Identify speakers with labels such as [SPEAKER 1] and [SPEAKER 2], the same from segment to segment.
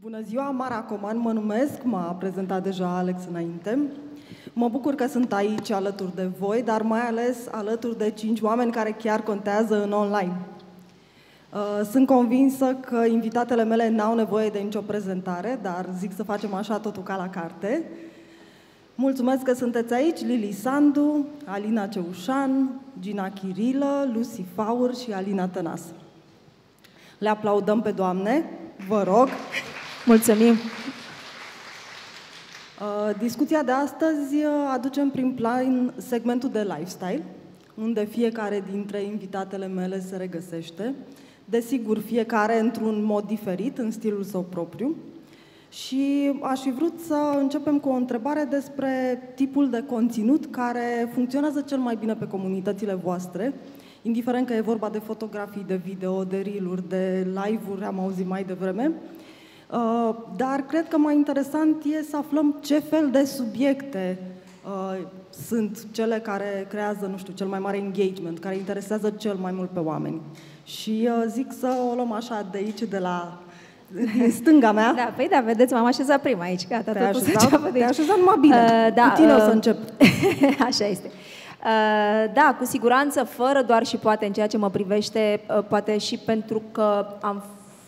[SPEAKER 1] Bună ziua, Mara Coman mă numesc, m-a prezentat deja Alex înainte. Mă bucur că sunt aici alături de voi, dar mai ales alături de cinci oameni care chiar contează în online. Uh, sunt convinsă că invitatele mele n-au nevoie de nicio prezentare, dar zic să facem așa totul ca la carte. Mulțumesc că sunteți aici, Lili Sandu, Alina Ceușan, Gina Chirilă, Lucy Faur și Alina Tănas. Le aplaudăm pe doamne, vă rog.
[SPEAKER 2] Mulțumim! Uh,
[SPEAKER 1] discuția de astăzi uh, aduce în prim plan segmentul de lifestyle, unde fiecare dintre invitatele mele se regăsește. Desigur, fiecare într-un mod diferit, în stilul său propriu. Și aș fi vrut să începem cu o întrebare despre tipul de conținut care funcționează cel mai bine pe comunitățile voastre, indiferent că e vorba de fotografii, de video, de reel de live-uri, am auzit mai devreme. Uh, dar cred că mai interesant e să aflăm ce fel de subiecte uh, sunt cele care creează, nu știu, cel mai mare engagement, care interesează cel mai mult pe oameni. Și uh, zic să o luăm așa de aici, de la din stânga mea.
[SPEAKER 2] Da, păi da, vedeți, m-am așezat prima aici, gata,
[SPEAKER 1] te-ai așezat, te așezat numai bine. Uh, da, Cu tine uh, o să încep.
[SPEAKER 2] așa este. Uh, da, cu siguranță, fără doar și poate în ceea ce mă privește, uh, poate și pentru că am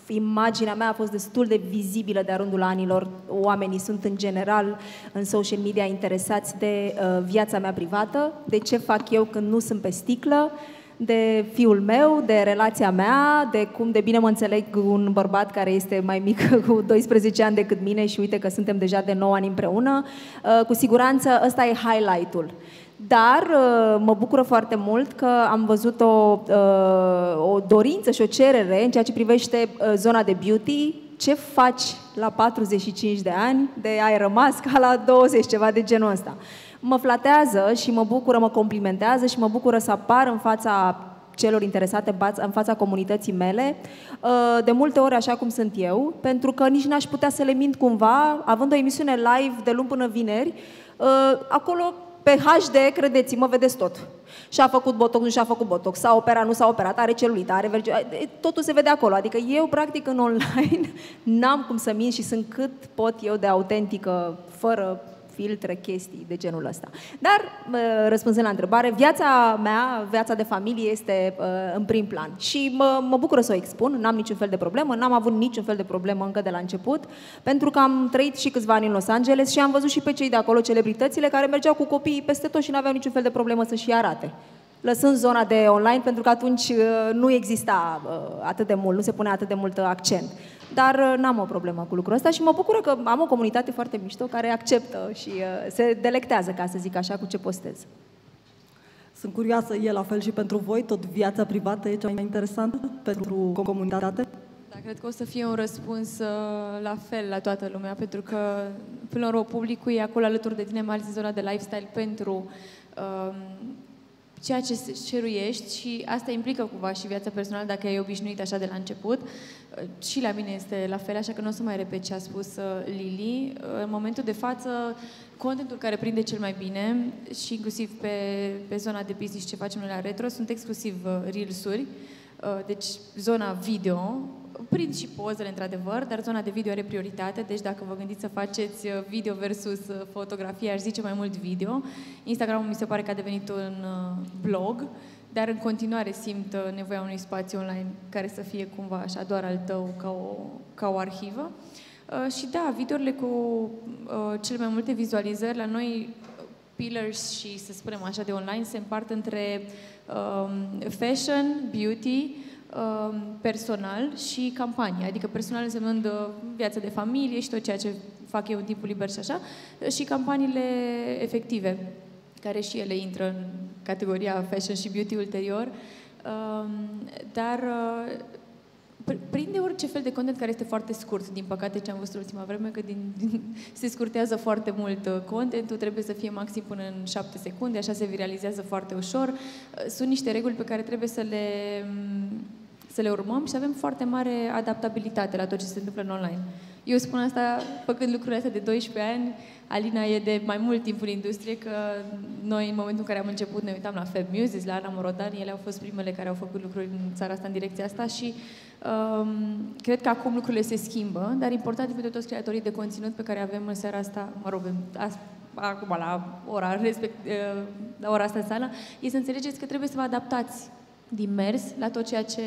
[SPEAKER 2] imaginea mea a fost destul de vizibilă de-a rândul anilor. Oamenii sunt în general în social media interesați de uh, viața mea privată, de ce fac eu când nu sunt pe sticlă, de fiul meu, de relația mea, de cum de bine mă înțeleg un bărbat care este mai mic cu 12 ani decât mine și uite că suntem deja de 9 ani împreună. Uh, cu siguranță ăsta e highlight-ul. Dar uh, mă bucură foarte mult că am văzut o, uh, o dorință și o cerere în ceea ce privește uh, zona de beauty. Ce faci la 45 de ani de ai rămas ca la 20, ceva de genul ăsta. Mă flatează și mă bucură, mă complimentează și mă bucură să apar în fața celor interesate în fața comunității mele, de multe ori așa cum sunt eu, pentru că nici n-aș putea să le mint cumva, având o emisiune live de luni până vineri, acolo pe HD, credeți-mă, vedeți tot. Și-a făcut botox, nu și-a făcut botox, s-a operat, nu s-a operat, are celulită, are verge... Totul se vede acolo. Adică eu, practic, în online, n-am cum să mint și sunt cât pot eu de autentică, fără filtre, chestii de genul ăsta. Dar, răspunzând la întrebare, viața mea, viața de familie este în prim plan. Și mă, mă bucur să o expun, n-am niciun fel de problemă, n-am avut niciun fel de problemă încă de la început, pentru că am trăit și câțiva ani în Los Angeles și am văzut și pe cei de acolo, celebritățile, care mergeau cu copiii peste tot și n-aveau niciun fel de problemă să-și arate lăsând zona de online, pentru că atunci nu exista atât de mult, nu se punea atât de mult accent. Dar uh, n-am o problemă cu lucrul ăsta și mă bucură că am o comunitate foarte mișto care acceptă și uh, se delectează, ca să zic așa, cu ce postez.
[SPEAKER 1] Sunt curioasă, e la fel și pentru voi? Tot viața privată e cea mai interesantă pentru comunitate?
[SPEAKER 3] Da, cred că o să fie un răspuns uh, la fel la toată lumea, pentru că, până la urmă, publicul e acolo alături de tine, mai ales în zona de lifestyle, pentru uh, ceea ce ceruiești și asta implică cumva și viața personală dacă ai obișnuit așa de la început. Și la mine este la fel, așa că nu o să mai repet ce a spus uh, Lili. Uh, în momentul de față, contentul care prinde cel mai bine și inclusiv pe, pe zona de business ce facem noi la Retro sunt exclusiv uh, Reels-uri, deci zona video, prind și pozele, într-adevăr, dar zona de video are prioritate, deci dacă vă gândiți să faceți uh, video versus uh, fotografie, aș zice mai mult video. Instagramul mi se pare că a devenit un uh, blog, dar în continuare simt nevoia unui spațiu online care să fie cumva așa doar al tău ca o, ca o arhivă. Și da, videourile cu cele mai multe vizualizări la noi pillars și, să spunem așa, de online se împart între um, fashion, beauty, Um, personal și campanie, adică personal însemnând uh, viața de familie și tot ceea ce fac eu în timpul liber și așa, și campaniile efective, care și ele intră în categoria fashion și beauty ulterior, um, dar uh, prinde orice fel de content care este foarte scurt, din păcate ce am văzut ultima vreme, că din, din, se scurtează foarte mult uh, contentul, trebuie să fie maxim până în 7 secunde, așa se viralizează foarte ușor. Sunt niște reguli pe care trebuie să le um, să le urmăm și avem foarte mare adaptabilitate la tot ce se întâmplă în online. Eu spun asta făcând lucrurile astea de 12 ani, Alina e de mai mult timp în industrie, că noi în momentul în care am început ne uitam la Fab Music, la Ana Morodan, ele au fost primele care au făcut lucruri în țara asta în direcția asta și Um, cred că acum lucrurile se schimbă, dar important pentru toți creatorii de conținut pe care avem în seara asta, mă rog, acum la ora, respect, uh, la ora asta în sală, e să înțelegeți că trebuie să vă adaptați din mers la tot ceea ce,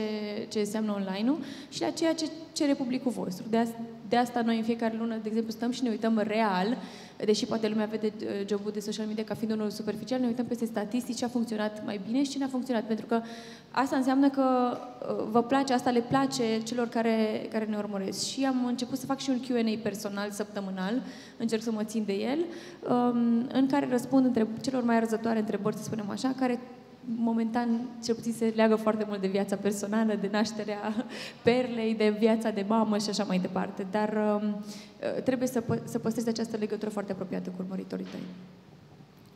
[SPEAKER 3] ce înseamnă online-ul și la ceea ce cere publicul vostru. De, asta, de asta noi în fiecare lună, de exemplu, stăm și ne uităm real, deși poate lumea vede uh, jobul de social media ca fiind unul superficial, ne uităm peste statistici ce a funcționat mai bine și ce n-a funcționat, pentru că asta înseamnă că uh, vă place, asta le place celor care, care ne urmăresc. Și am început să fac și un Q&A personal, săptămânal, încerc să mă țin de el, um, în care răspund între, celor mai arzătoare întrebări, să spunem așa, care momentan, cel puțin, se leagă foarte mult de viața personală, de nașterea perlei, de viața de mamă și așa mai departe. Dar um, uh, trebuie să, pă- să păstrezi această legătură foarte apropiată cu urmăritorii tăi.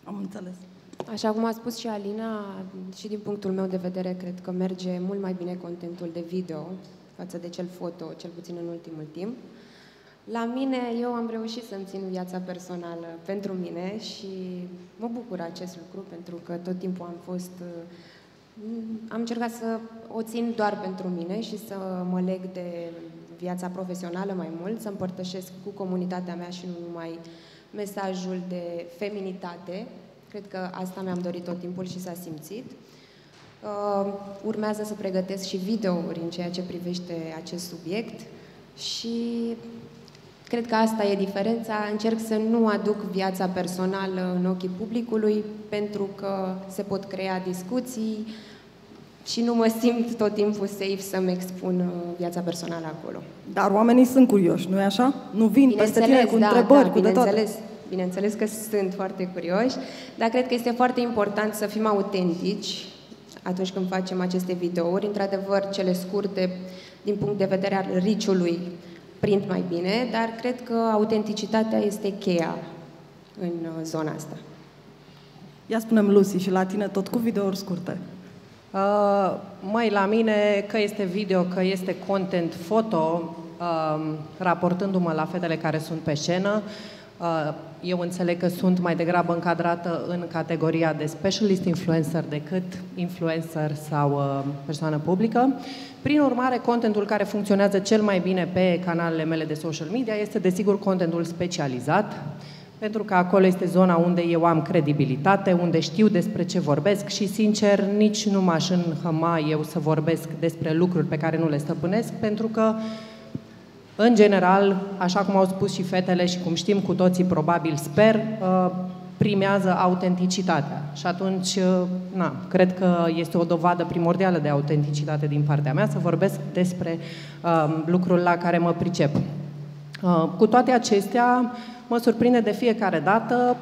[SPEAKER 1] Am înțeles.
[SPEAKER 4] Așa cum a spus și Alina, și din punctul meu de vedere, cred că merge mult mai bine contentul de video față de cel foto, cel puțin în ultimul timp. La mine, eu am reușit să-mi țin viața personală pentru mine și mă bucur acest lucru pentru că tot timpul am fost... Mm, am încercat să o țin doar pentru mine și să mă leg de viața profesională mai mult, să împărtășesc cu comunitatea mea și nu numai mesajul de feminitate. Cred că asta mi-am dorit tot timpul și s-a simțit. Uh, urmează să pregătesc și videouri în ceea ce privește acest subiect și Cred că asta e diferența. Încerc să nu aduc viața personală în ochii publicului pentru că se pot crea discuții și nu mă simt tot timpul safe să-mi expun uh, viața personală acolo.
[SPEAKER 1] Dar oamenii sunt curioși, nu-i așa? Nu vin peste tine cu da, întrebări, da, cu de toate.
[SPEAKER 4] Bineînțeles că sunt foarte curioși, dar cred că este foarte important să fim autentici atunci când facem aceste videouri. Într-adevăr, cele scurte, din punct de vedere al riciului, prind mai bine, dar cred că autenticitatea este cheia în uh, zona asta.
[SPEAKER 1] Ia spunem, Lucy, și la tine tot cu videouri scurte.
[SPEAKER 5] Uh, mai la mine, că este video, că este content foto, uh, raportându-mă la fetele care sunt pe scenă, uh, eu înțeleg că sunt mai degrabă încadrată în categoria de specialist influencer decât influencer sau uh, persoană publică. Prin urmare, contentul care funcționează cel mai bine pe canalele mele de social media este, desigur, contentul specializat, pentru că acolo este zona unde eu am credibilitate, unde știu despre ce vorbesc și, sincer, nici nu m-aș înhăma eu să vorbesc despre lucruri pe care nu le stăpânesc, pentru că, în general, așa cum au spus și fetele și cum știm cu toții, probabil, sper, uh, primează autenticitatea. Și atunci, uh, na, cred că este o dovadă primordială de autenticitate din partea mea să vorbesc despre uh, lucrul la care mă pricep. Uh, cu toate acestea, mă surprinde de fiecare dată,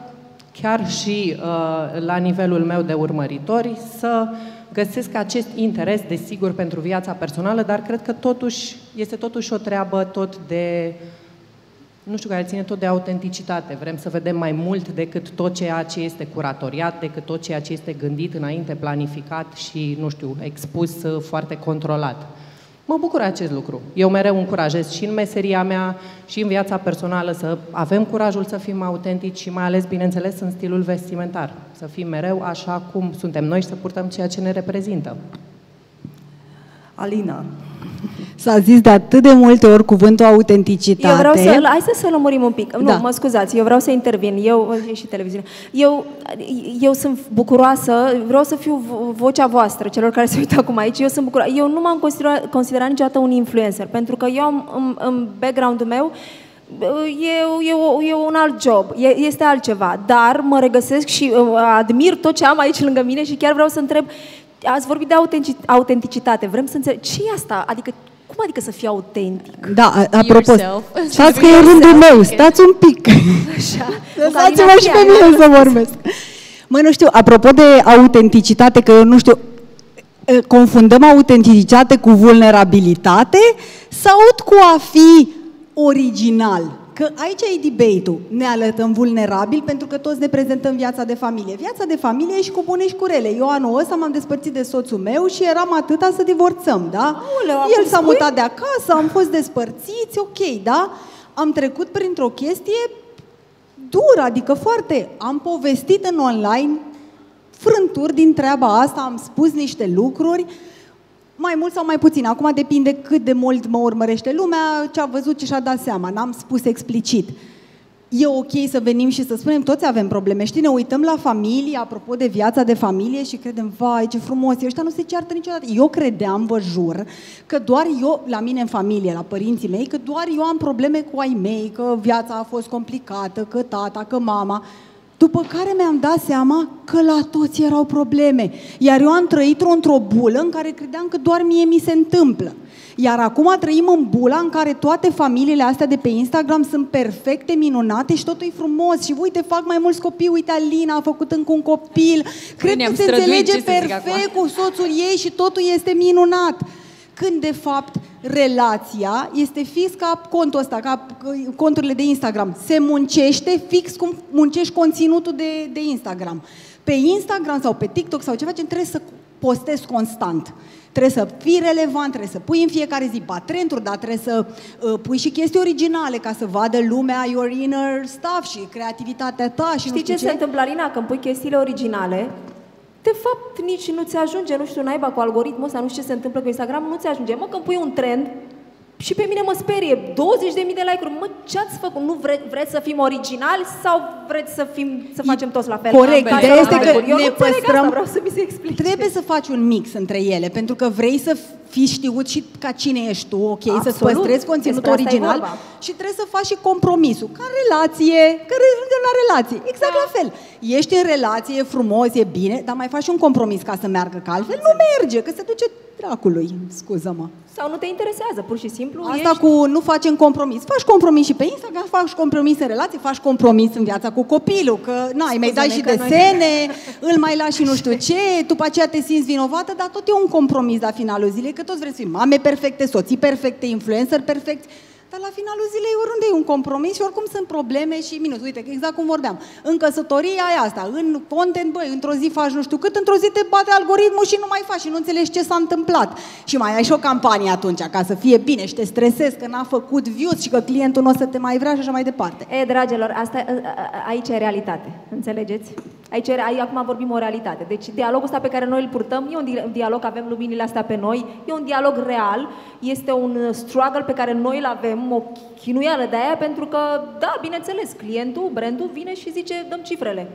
[SPEAKER 5] chiar și uh, la nivelul meu de urmăritori, să găsesc acest interes, desigur, pentru viața personală, dar cred că totuși este totuși o treabă tot de uh, nu știu, care ține tot de autenticitate. Vrem să vedem mai mult decât tot ceea ce este curatoriat, decât tot ceea ce este gândit înainte, planificat și, nu știu, expus uh, foarte controlat. Mă bucur acest lucru. Eu mereu încurajez și în meseria mea și în viața personală să avem curajul să fim autentici și mai ales, bineînțeles, în stilul vestimentar. Să fim mereu așa cum suntem noi și să purtăm ceea ce ne reprezintă.
[SPEAKER 1] Alina,
[SPEAKER 6] S-a zis de atât de multe ori cuvântul autenticitate.
[SPEAKER 2] Eu vreau să, hai să, să lămurim un pic. Da. Nu, mă scuzați, eu vreau să intervin. Eu, și televiziune. Eu, eu sunt bucuroasă, vreau să fiu vocea voastră, celor care se uită acum aici. Eu sunt bucuroasă. Eu nu m-am considerat, considerat niciodată un influencer, pentru că eu am în, în background-ul meu e, e, e un alt job, e, este altceva, dar mă regăsesc și uh, admir tot ce am aici lângă mine și chiar vreau să întreb ați vorbit de autenticitate. Vrem să înțelegem ce e asta? Adică cum adică să fii autentic?
[SPEAKER 6] Da, apropo, stați că e rândul meu, stați un pic. Așa. Lăsați-mă și pe mine să vorbesc. Mă, nu știu, apropo de autenticitate, că eu nu știu, confundăm autenticitate cu vulnerabilitate sau cu a fi original? Că aici e debate-ul. Ne alătăm vulnerabil pentru că toți ne prezentăm viața de familie. Viața de familie e și cu bune și cu rele. Eu anul ăsta m-am despărțit de soțul meu și eram atâta să divorțăm, da? Aoleu, El s-a mutat de acasă, am fost despărțiți, ok, da? Am trecut printr-o chestie dură, adică foarte... Am povestit în online frânturi din treaba asta, am spus niște lucruri Mai mult sau mai puțin. Acum depinde cât de mult mă urmărește lumea, ce a văzut, ce și-a dat seama. N-am spus explicit. E ok să venim și să spunem, toți avem probleme. Știi, ne uităm la familie, apropo de viața de familie și credem, vai, ce frumos, ăștia nu se ceartă niciodată. Eu credeam, vă jur, că doar eu, la mine în familie, la părinții mei, că doar eu am probleme cu ai mei, că viața a fost complicată, că tata, că mama. După care mi-am dat seama că la toți erau probleme. Iar eu am trăit într-o bulă în care credeam că doar mie mi se întâmplă. Iar acum trăim în bula în care toate familiile astea de pe Instagram sunt perfecte, minunate și totul e frumos. Și uite, fac mai mulți copii, uite, Alina a făcut încă un copil. Cred că se înțelege perfect cu soțul ei și totul este minunat. Când, de fapt, relația este fix ca contul ăsta, ca conturile de Instagram. Se muncește fix cum muncești conținutul de, de Instagram. Pe Instagram sau pe TikTok sau ceva ce trebuie să postezi constant. Trebuie să fii relevant, trebuie să pui în fiecare zi patrenturi, dar trebuie să uh, pui și chestii originale ca să vadă lumea your inner stuff și creativitatea ta și
[SPEAKER 2] Știi
[SPEAKER 6] nu știu
[SPEAKER 2] ce,
[SPEAKER 6] ce
[SPEAKER 2] se întâmplă, Alina, când pui chestiile originale, de fapt nici nu ți ajunge, nu știu, naiba cu algoritmul ăsta, nu știu ce se întâmplă cu Instagram, nu ți ajunge. Mă, când pui un trend, și pe mine mă sperie 20.000 de like-uri. Mă, ce ați făcut? Nu vre, vreți să fim originali sau vreți să, fim, să facem toți la fel?
[SPEAKER 6] Corect. Ideea este că
[SPEAKER 2] Eu
[SPEAKER 6] ne
[SPEAKER 2] nu
[SPEAKER 6] păstrăm...
[SPEAKER 2] Asta, vreau să mi se explice.
[SPEAKER 6] Trebuie să faci un mix între ele, pentru că vrei să fii știut și ca cine ești tu, ok,
[SPEAKER 2] Absolut.
[SPEAKER 6] să-ți păstrezi conținutul
[SPEAKER 2] Despre asta e
[SPEAKER 6] original
[SPEAKER 2] vorba.
[SPEAKER 6] și trebuie să faci și compromisul. Ca relație, că ajungem la relație. Exact la fel. Ești în relație, e frumos, e bine, dar mai faci un compromis ca să meargă, că altfel nu merge, că se duce dracului, scuză-mă.
[SPEAKER 2] Sau nu te interesează, pur și simplu
[SPEAKER 6] Asta
[SPEAKER 2] ești...
[SPEAKER 6] cu nu facem compromis. Faci compromis și pe Instagram, faci compromis în relație, faci compromis în viața cu copilul, că na, îi mai dai și
[SPEAKER 2] că noi-
[SPEAKER 6] desene, îl mai lași și nu știu ce, după aceea te simți vinovată, dar tot e un compromis la finalul zilei, că toți vreți să fim mame perfecte, soții perfecte, influencer perfecti, dar la finalul zilei oriunde e un compromis și oricum sunt probleme și minus. Uite, că exact cum vorbeam. În căsătorie ai asta, în content, băi, într-o zi faci nu știu cât, într-o zi te bate algoritmul și nu mai faci și nu înțelegi ce s-a întâmplat. Și mai ai și o campanie atunci, ca să fie bine și te stresezi că n-a făcut views și că clientul nu o să te mai vrea și așa mai departe.
[SPEAKER 2] E, dragilor, asta, a- a- aici e realitate. Înțelegeți? Aici, e- ai, acum vorbim o realitate. Deci dialogul ăsta pe care noi îl purtăm e un di- dialog, avem luminile astea pe noi, e un dialog real, este un uh, struggle pe care noi îl avem, o chinuială de aia, pentru că, da, bineînțeles, clientul, brandul vine și zice, dăm cifrele.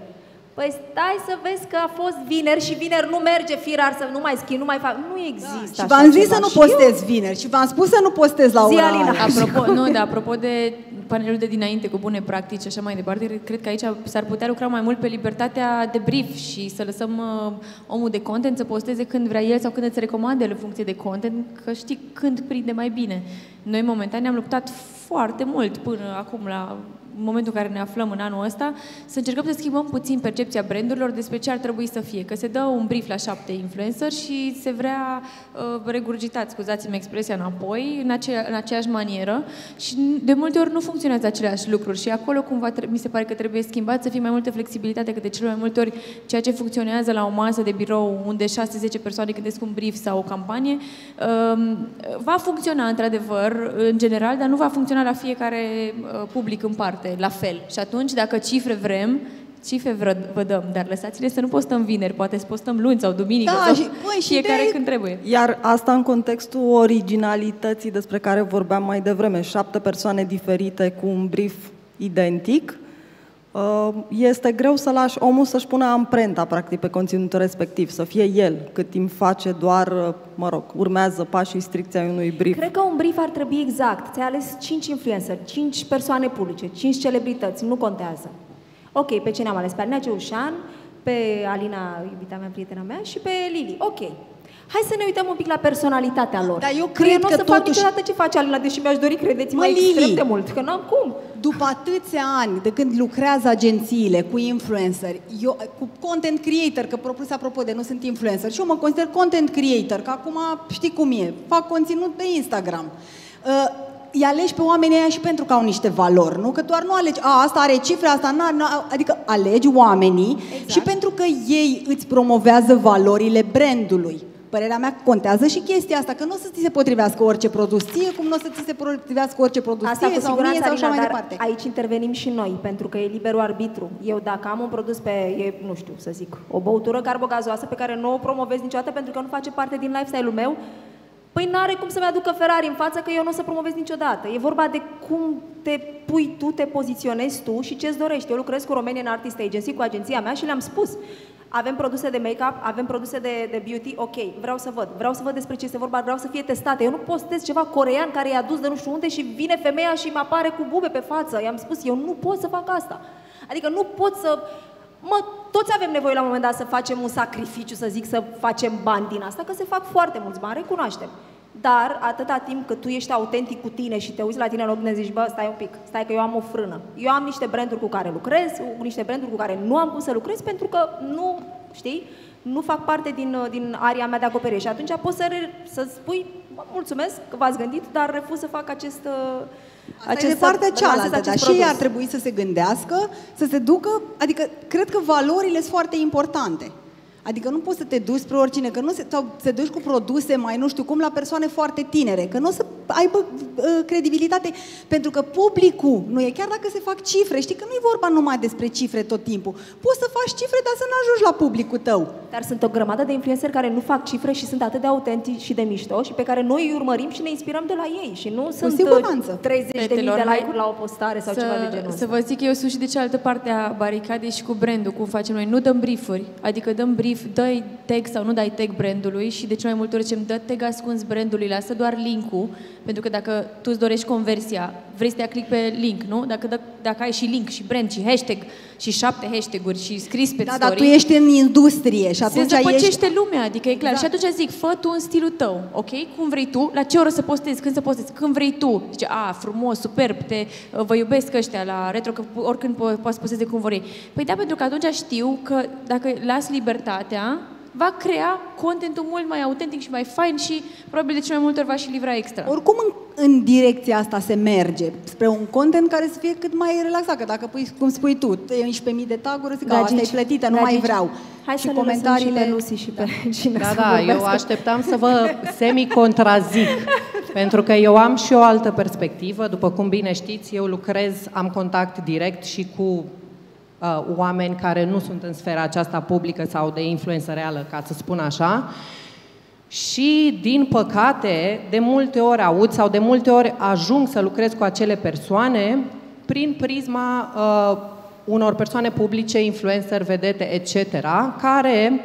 [SPEAKER 2] Păi stai să vezi că a fost vineri și vineri nu merge firar să nu mai schimb, nu mai fac. Nu există
[SPEAKER 6] Și
[SPEAKER 2] așa
[SPEAKER 6] v-am zis
[SPEAKER 2] ceva.
[SPEAKER 6] să nu
[SPEAKER 2] Și eu-
[SPEAKER 6] postez vineri și v-am spus să nu postez la
[SPEAKER 2] Zi,
[SPEAKER 6] ora
[SPEAKER 2] Alina.
[SPEAKER 6] aia.
[SPEAKER 3] Apropo, nu, dar apropo de panelul de dinainte cu bune practici și așa mai departe, cred că aici s-ar putea lucra mai mult pe libertatea de brief și să lăsăm uh, omul de content să posteze când vrea el sau când îți recomandă el în funcție de content, că știi când prinde mai bine. Noi momentan ne-am luptat foarte mult până acum la în momentul în care ne aflăm în anul ăsta, să încercăm să schimbăm puțin percepția brandurilor despre ce ar trebui să fie. Că se dă un brief la șapte influencer și se vrea uh, regurgitat, scuzați-mi expresia, înapoi, în, acea, în aceeași manieră și de multe ori nu funcționează aceleași lucruri și acolo cumva tre- mi se pare că trebuie schimbat să fie mai multă flexibilitate, că de cele mai multe ori ceea ce funcționează la o masă de birou unde 6-10 persoane gândesc un brief sau o campanie, um, va funcționa într-adevăr în general, dar nu va funcționa la fiecare uh, public în parte, la fel. Și atunci, dacă cifre vrem, cifre vă, vă dăm, dar lăsați-le să nu postăm vineri, poate să postăm luni sau duminică
[SPEAKER 6] Da,
[SPEAKER 3] sau
[SPEAKER 6] și- băi, și
[SPEAKER 3] fiecare
[SPEAKER 6] ideea e-
[SPEAKER 3] când trebuie.
[SPEAKER 1] Iar asta în contextul originalității despre care vorbeam mai devreme, șapte persoane diferite cu un brief identic, uh, este greu să lași omul să-și pună amprenta, practic, pe conținutul respectiv, să fie el, cât timp face doar, uh, mă rog, urmează pașii stricți ai unui brief.
[SPEAKER 2] Cred că un brief ar trebui exact. Ți-ai ales 5 influencer, 5 persoane publice, 5 celebrități, nu contează. Ok, pe cine am ales? Pe Alina Ceușan, pe Alina, iubita mea, prietena mea, și pe Lili. Ok. Hai să ne uităm un pic la personalitatea lor.
[SPEAKER 6] Dar eu
[SPEAKER 2] Că
[SPEAKER 6] cred
[SPEAKER 2] nu o
[SPEAKER 6] că
[SPEAKER 2] să fac
[SPEAKER 6] totuși-
[SPEAKER 2] niciodată ce face Alina, deși mi-aș dori, credeți-mă,
[SPEAKER 6] Mă,
[SPEAKER 2] extrem
[SPEAKER 6] Lili.
[SPEAKER 2] de mult, că n-am cum.
[SPEAKER 6] După atâția ani de când lucrează agențiile cu influenceri, eu, cu content creator, că propus apropo de nu sunt influencer, și eu mă consider content creator, că acum știi cum e, fac conținut pe Instagram. Uh, îi alegi pe oamenii ăia și pentru că au niște valori, nu? Că doar nu alegi, a, asta are cifre, asta n adică alegi oamenii
[SPEAKER 2] Exact.
[SPEAKER 6] și pentru că ei îți promovează valorile brandului. Părerea mea contează și chestia asta, că nu o să ți se potrivească orice produs ție, cum nu o să ți se potrivească orice produs
[SPEAKER 2] Asta
[SPEAKER 6] ție
[SPEAKER 2] cu
[SPEAKER 6] sau mie
[SPEAKER 2] siguranță,
[SPEAKER 6] sau așa
[SPEAKER 2] Alina,
[SPEAKER 6] mai
[SPEAKER 2] dar
[SPEAKER 6] departe.
[SPEAKER 2] aici intervenim și noi, pentru că e liberul arbitru. Eu dacă am un produs pe, e, nu știu să zic, o băutură carbogazoasă pe care nu o promovez niciodată pentru că nu face parte din lifestyle-ul meu, Păi n-are cum să-mi aducă Ferrari în față că eu nu o să promovez niciodată. E vorba de cum te pui tu, te poziționezi tu și ce-ți dorești. Eu lucrez cu Romanian Artist Agency, cu agenția mea și le-am spus. Avem produse de make-up, avem produse de, de beauty, ok, vreau să văd. Vreau să văd despre ce este vorba, vreau să fie testate. Eu nu postez ceva corean care i-a dus de nu știu unde și vine femeia și mă apare cu bube pe față. I-am spus, eu nu pot să fac asta. Adică nu pot să... Mă, toți avem nevoie la un moment dat să facem un sacrificiu, să zic, să facem bani din asta, că se fac foarte mulți bani, recunoaștem. Dar atâta timp cât tu ești autentic cu tine și te uiți la tine în oglindă zici, bă, stai un pic, stai că eu am o frână. Eu am niște branduri cu care lucrez, cu niște branduri cu care nu am cum să lucrez pentru că nu, știi, nu fac parte din, din aria mea de acoperire. Și atunci poți să, re, să spui, mulțumesc că v-ați gândit, dar refuz să fac acest...
[SPEAKER 6] Asta acest, e de partea cealaltă, dar și ei ar trebui să se gândească, să se ducă, adică cred că valorile sunt foarte importante. Adică nu poți să te duci spre oricine, că nu se, sau să duci cu produse mai nu știu cum la persoane foarte tinere, că nu o să aibă uh, credibilitate, pentru că publicul nu e, chiar dacă se fac cifre, știi că nu e vorba numai despre cifre tot timpul. Poți să faci cifre, dar să nu ajungi la publicul tău.
[SPEAKER 2] Dar sunt o grămadă de influenceri care nu fac cifre și sunt atât de autentici și de mișto și pe care noi îi urmărim și ne inspirăm de la ei și nu cu sunt uh,
[SPEAKER 6] siguranță.
[SPEAKER 2] 30 de mii de like-uri la o postare sau
[SPEAKER 3] să,
[SPEAKER 2] ceva de genul
[SPEAKER 3] Să vă zic eu sunt și de cealaltă parte a baricadei și cu brandul, cum facem noi. Nu dăm briefuri, adică dăm brief, dă tag sau nu dai tag brandului și de ce mai multe ori zicem dă tag ascuns brandului, lasă doar link-ul, pentru că dacă tu îți dorești conversia, vrei să dea click pe link, nu? Dacă, dă, dacă ai și link și brand și hashtag și șapte hashtag-uri și scris pe
[SPEAKER 6] da,
[SPEAKER 3] story.
[SPEAKER 6] dar tu ești în industrie și atunci
[SPEAKER 3] se zăpăcește
[SPEAKER 6] ești...
[SPEAKER 3] lumea, adică e clar. Exact. Și atunci zic, fă tu în stilul tău, ok? Cum vrei tu, la ce oră să postezi, când să postezi, când vrei tu. Zice, a, frumos, superb, te, vă iubesc ăștia la retro, că oricând po- poți să postezi cum vrei. Păi da, pentru că atunci știu că dacă las libertatea, va crea contentul mult mai autentic și mai fain și probabil de cele mai multe ori va și livra extra.
[SPEAKER 6] Oricum în, în direcția asta se merge, spre un content care să fie cât mai relaxat, că dacă pui, cum spui tu, 11.000 de taguri, zic că asta e plătită, nu mai vreau.
[SPEAKER 2] Hai
[SPEAKER 6] și
[SPEAKER 2] să
[SPEAKER 6] comentariile...
[SPEAKER 2] și pe Lucy și pe cine
[SPEAKER 5] Da,
[SPEAKER 2] să
[SPEAKER 5] da,
[SPEAKER 2] vorbească.
[SPEAKER 5] eu așteptam să vă semi-contrazic, pentru că eu am și o altă perspectivă. După cum bine știți, eu lucrez, am contact direct și cu uh, oameni care nu sunt în sfera aceasta publică sau de influență reală, ca să spun așa. Și, din păcate, de multe ori aud sau de multe ori ajung să lucrez cu acele persoane prin prisma uh, unor persoane publice, influencer, vedete, etc., care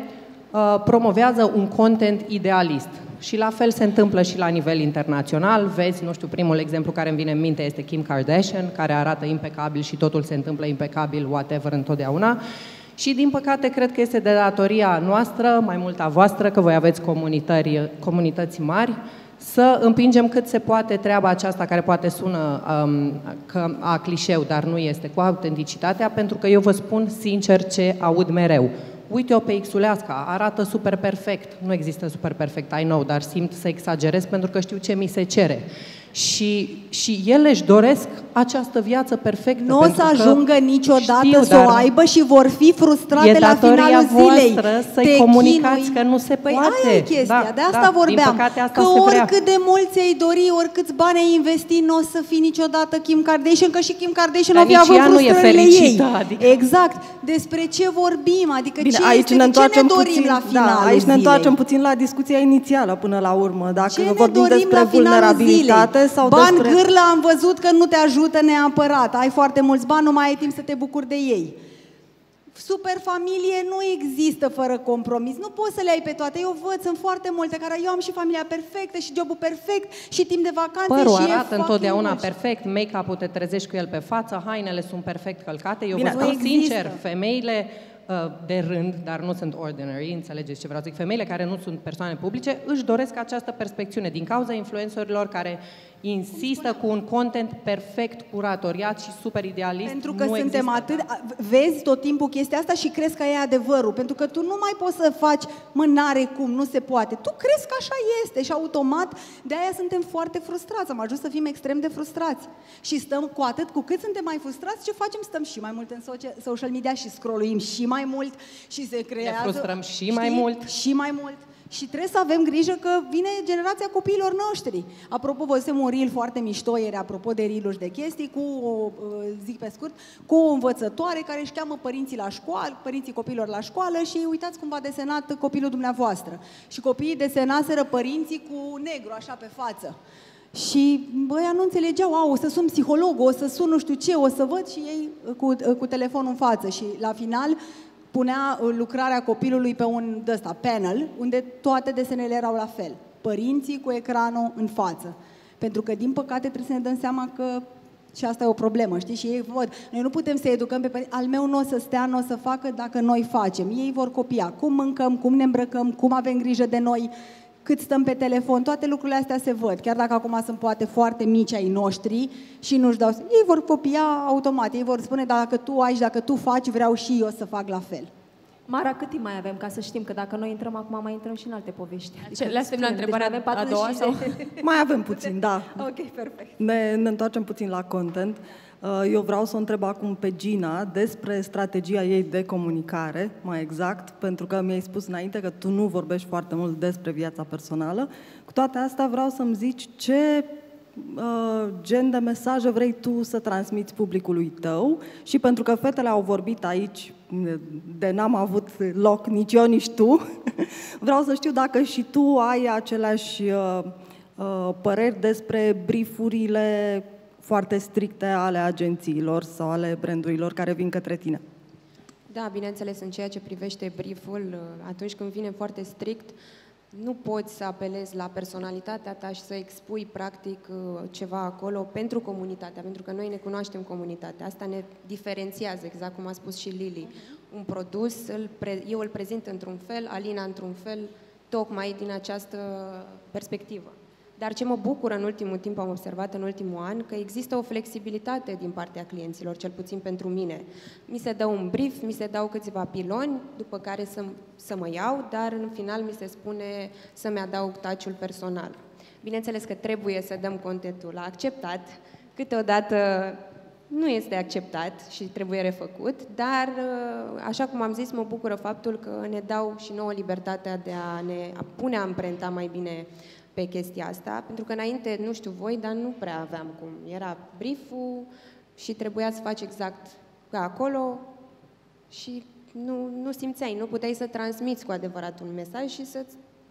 [SPEAKER 5] uh, promovează un content idealist. Și la fel se întâmplă și la nivel internațional. Vezi, nu știu, primul exemplu care îmi vine în minte este Kim Kardashian, care arată impecabil și totul se întâmplă impecabil, whatever, întotdeauna. Și, din păcate, cred că este de datoria noastră, mai mult a voastră, că voi aveți comunități mari, să împingem cât se poate treaba aceasta care poate sună um, că a clișeu, dar nu este, cu autenticitatea, pentru că eu vă spun sincer ce aud mereu. Uite-o pe Xuleasca, arată super perfect. Nu există super perfect, I know, dar simt să exagerez pentru că știu ce mi se cere. Și, și ele își doresc această viață perfectă.
[SPEAKER 6] Nu o să ajungă niciodată știu, să o aibă și vor fi frustrate la finalul zilei.
[SPEAKER 5] să-i Te comunicați chinui. că nu se
[SPEAKER 6] păi
[SPEAKER 5] poate.
[SPEAKER 6] Aia e chestia,
[SPEAKER 5] da,
[SPEAKER 6] de asta
[SPEAKER 5] da,
[SPEAKER 6] vorbeam.
[SPEAKER 5] asta
[SPEAKER 6] că oricât de mulți ai dori, oricâți bani ai investi, nu o să fii niciodată Kim Kardashian, că și Kim Kardashian
[SPEAKER 5] Dar
[SPEAKER 6] avea avut
[SPEAKER 5] nu e fericită,
[SPEAKER 6] ei.
[SPEAKER 5] Adică...
[SPEAKER 6] Exact. Despre ce vorbim? Adică
[SPEAKER 1] Bine,
[SPEAKER 6] ce,
[SPEAKER 1] aici
[SPEAKER 6] este,
[SPEAKER 1] ne
[SPEAKER 6] ce ne dorim
[SPEAKER 1] puțin,
[SPEAKER 6] la finalul
[SPEAKER 1] da, aici
[SPEAKER 6] zilei?
[SPEAKER 1] ne întoarcem puțin la discuția inițială până la urmă. Dacă
[SPEAKER 6] Ce ne
[SPEAKER 1] vorbim
[SPEAKER 6] dorim
[SPEAKER 1] despre
[SPEAKER 6] la finalul
[SPEAKER 1] vulnerabilitate
[SPEAKER 6] zilei?
[SPEAKER 1] sau
[SPEAKER 6] Bani
[SPEAKER 1] despre...
[SPEAKER 6] gârlă am văzut că nu te ajută neapărat. Ai foarte mulți bani, nu mai ai timp să te bucuri de ei. Super familie nu există fără compromis. Nu poți să le ai pe toate. Eu văd, sunt foarte multe care eu am și familia perfectă și jobul perfect și timp de vacanțe
[SPEAKER 5] Părul
[SPEAKER 6] și
[SPEAKER 5] arată
[SPEAKER 6] e
[SPEAKER 5] întotdeauna
[SPEAKER 6] much.
[SPEAKER 5] perfect, make-up-ul te trezești cu el pe față, hainele sunt perfect călcate. Eu
[SPEAKER 1] Bine,
[SPEAKER 5] vă
[SPEAKER 1] nu
[SPEAKER 5] spun
[SPEAKER 6] există.
[SPEAKER 5] sincer, femeile uh, de rând, dar nu sunt ordinary, înțelegeți ce vreau să zic, femeile care nu sunt persoane publice își doresc această perspecțiune din cauza influencerilor care insistă cu un content perfect curatoriat și super idealist.
[SPEAKER 6] Pentru că
[SPEAKER 5] nu
[SPEAKER 6] suntem
[SPEAKER 5] există.
[SPEAKER 6] atât, vezi tot timpul chestia asta și crezi că e adevărul. Pentru că tu nu mai poți să faci, mă, n-are cum, nu se poate. Tu crezi că așa este și automat de aia suntem foarte frustrați. Am ajuns să fim extrem de frustrați. Și stăm cu atât, cu cât suntem mai frustrați, ce facem? Stăm și mai mult în socia- social media și scrolluim și mai mult și se creează...
[SPEAKER 5] frustrăm și mai mult.
[SPEAKER 6] Și mai mult. Și trebuie să avem grijă că vine generația copiilor noștri. Apropo, văzusem un reel foarte mișto ieri, apropo de reel de chestii, cu, o, uh, zic pe scurt, cu o învățătoare care își cheamă părinții la școală, părinții copiilor la școală și uitați cum v-a desenat copilul dumneavoastră. Și copiii desenaseră părinții cu negru, așa pe față. Și băia nu înțelegeau, au, o să sun psiholog, o să sun nu știu ce, o să văd și ei cu, cu telefonul în față. Și la final punea uh, lucrarea copilului pe un ăsta, panel, unde toate desenele erau la fel. Părinții cu ecranul în față. Pentru că, din păcate, trebuie să ne dăm seama că și asta e o problemă, știi? Și ei văd, noi nu putem să educăm pe părinți, al meu nu o să stea, nu o să facă dacă noi facem. Ei vor copia cum mâncăm, cum ne îmbrăcăm, cum avem grijă de noi cât stăm pe telefon, toate lucrurile astea se văd, chiar dacă acum sunt poate foarte mici ai noștri și nu-și dau... Ei vor copia automat, ei vor spune, dacă tu ai și dacă tu faci, vreau și eu să fac la fel.
[SPEAKER 2] Mara, cât timp mai avem ca să știm că dacă noi intrăm acum, mai intrăm și în alte povești?
[SPEAKER 3] Adică Le aștept la întrebarea deci a doua? Sau?
[SPEAKER 1] mai avem puțin, da.
[SPEAKER 2] ok, perfect.
[SPEAKER 1] Ne, ne întoarcem puțin la content. Uh, eu vreau să o întreb acum pe Gina despre strategia ei de comunicare, mai exact, pentru că mi-ai spus înainte că tu nu vorbești foarte mult despre viața personală. Cu toate astea vreau să-mi zici ce uh, gen de mesaje vrei tu să transmiți publicului tău și pentru că fetele au vorbit aici de n-am avut loc nici eu, nici tu, vreau să știu dacă și tu ai aceleași uh, uh, păreri despre briefurile foarte stricte ale agențiilor sau ale brandurilor care vin către tine.
[SPEAKER 4] Da, bineînțeles, în ceea ce privește brieful, uh, atunci când vine foarte strict, nu poți să apelezi la personalitatea ta și să expui practic uh, ceva acolo pentru comunitatea, pentru că noi ne cunoaștem comunitatea. Asta ne diferențiază, exact cum a spus și Lili. Un produs, eu îl prezint într-un fel, Alina într-un fel, tocmai din această perspectivă. Dar ce mă bucură în ultimul timp, am observat în ultimul an, că există o flexibilitate din partea clienților, cel puțin pentru mine. Mi se dă un brief, mi se dau câțiva piloni, după care să, să mă iau, dar în final mi se spune să-mi adaug taciul personal. Bineînțeles că trebuie să dăm contentul acceptat, câteodată nu este acceptat și trebuie refăcut, dar, așa cum am zis, mă bucură faptul că ne dau și nouă libertatea de a ne a pune amprenta mai bine pe chestia asta, pentru că înainte, nu știu voi, dar nu prea aveam cum. Era brief și trebuia să faci exact ca acolo și nu, nu simțeai, nu puteai să transmiți cu adevărat un mesaj și să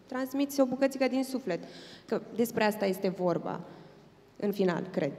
[SPEAKER 4] transmiți o bucățică din suflet. Că despre asta este vorba, în final, cred.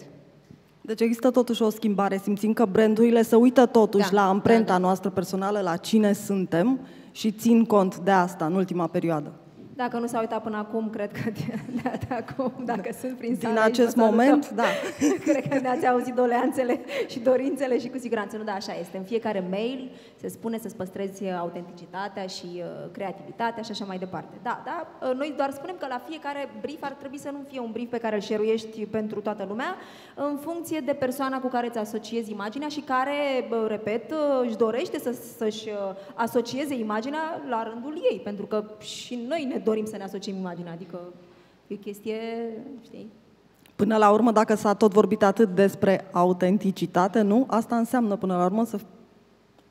[SPEAKER 1] Deci există totuși o schimbare. Simțim că brandurile se uită totuși da, la amprenta da, da. noastră personală, la cine suntem și țin cont de asta în ultima perioadă.
[SPEAKER 2] Dacă nu s-a uitat până acum, cred că de, de, de acum, dacă da. sunt prin
[SPEAKER 1] sală... Din acest moment, da.
[SPEAKER 2] cred că ne-ați auzit doleanțele și dorințele și cu siguranță. Nu, da, așa este. În fiecare mail se spune să-ți păstrezi autenticitatea și uh, creativitatea și așa mai departe. Da, da, uh, noi doar spunem că la fiecare brief ar trebui să nu fie un brief pe care îl șeruiești pentru toată lumea, în funcție de persoana cu care îți asociezi imaginea și care, uh, repet, uh, își dorește să, să-și uh, asocieze imaginea la rândul ei, pentru că și noi ne dorim să ne asociem imaginea, adică e o chestie, știi?
[SPEAKER 1] Până la urmă, dacă s-a tot vorbit atât despre autenticitate, nu? Asta înseamnă, până la urmă, să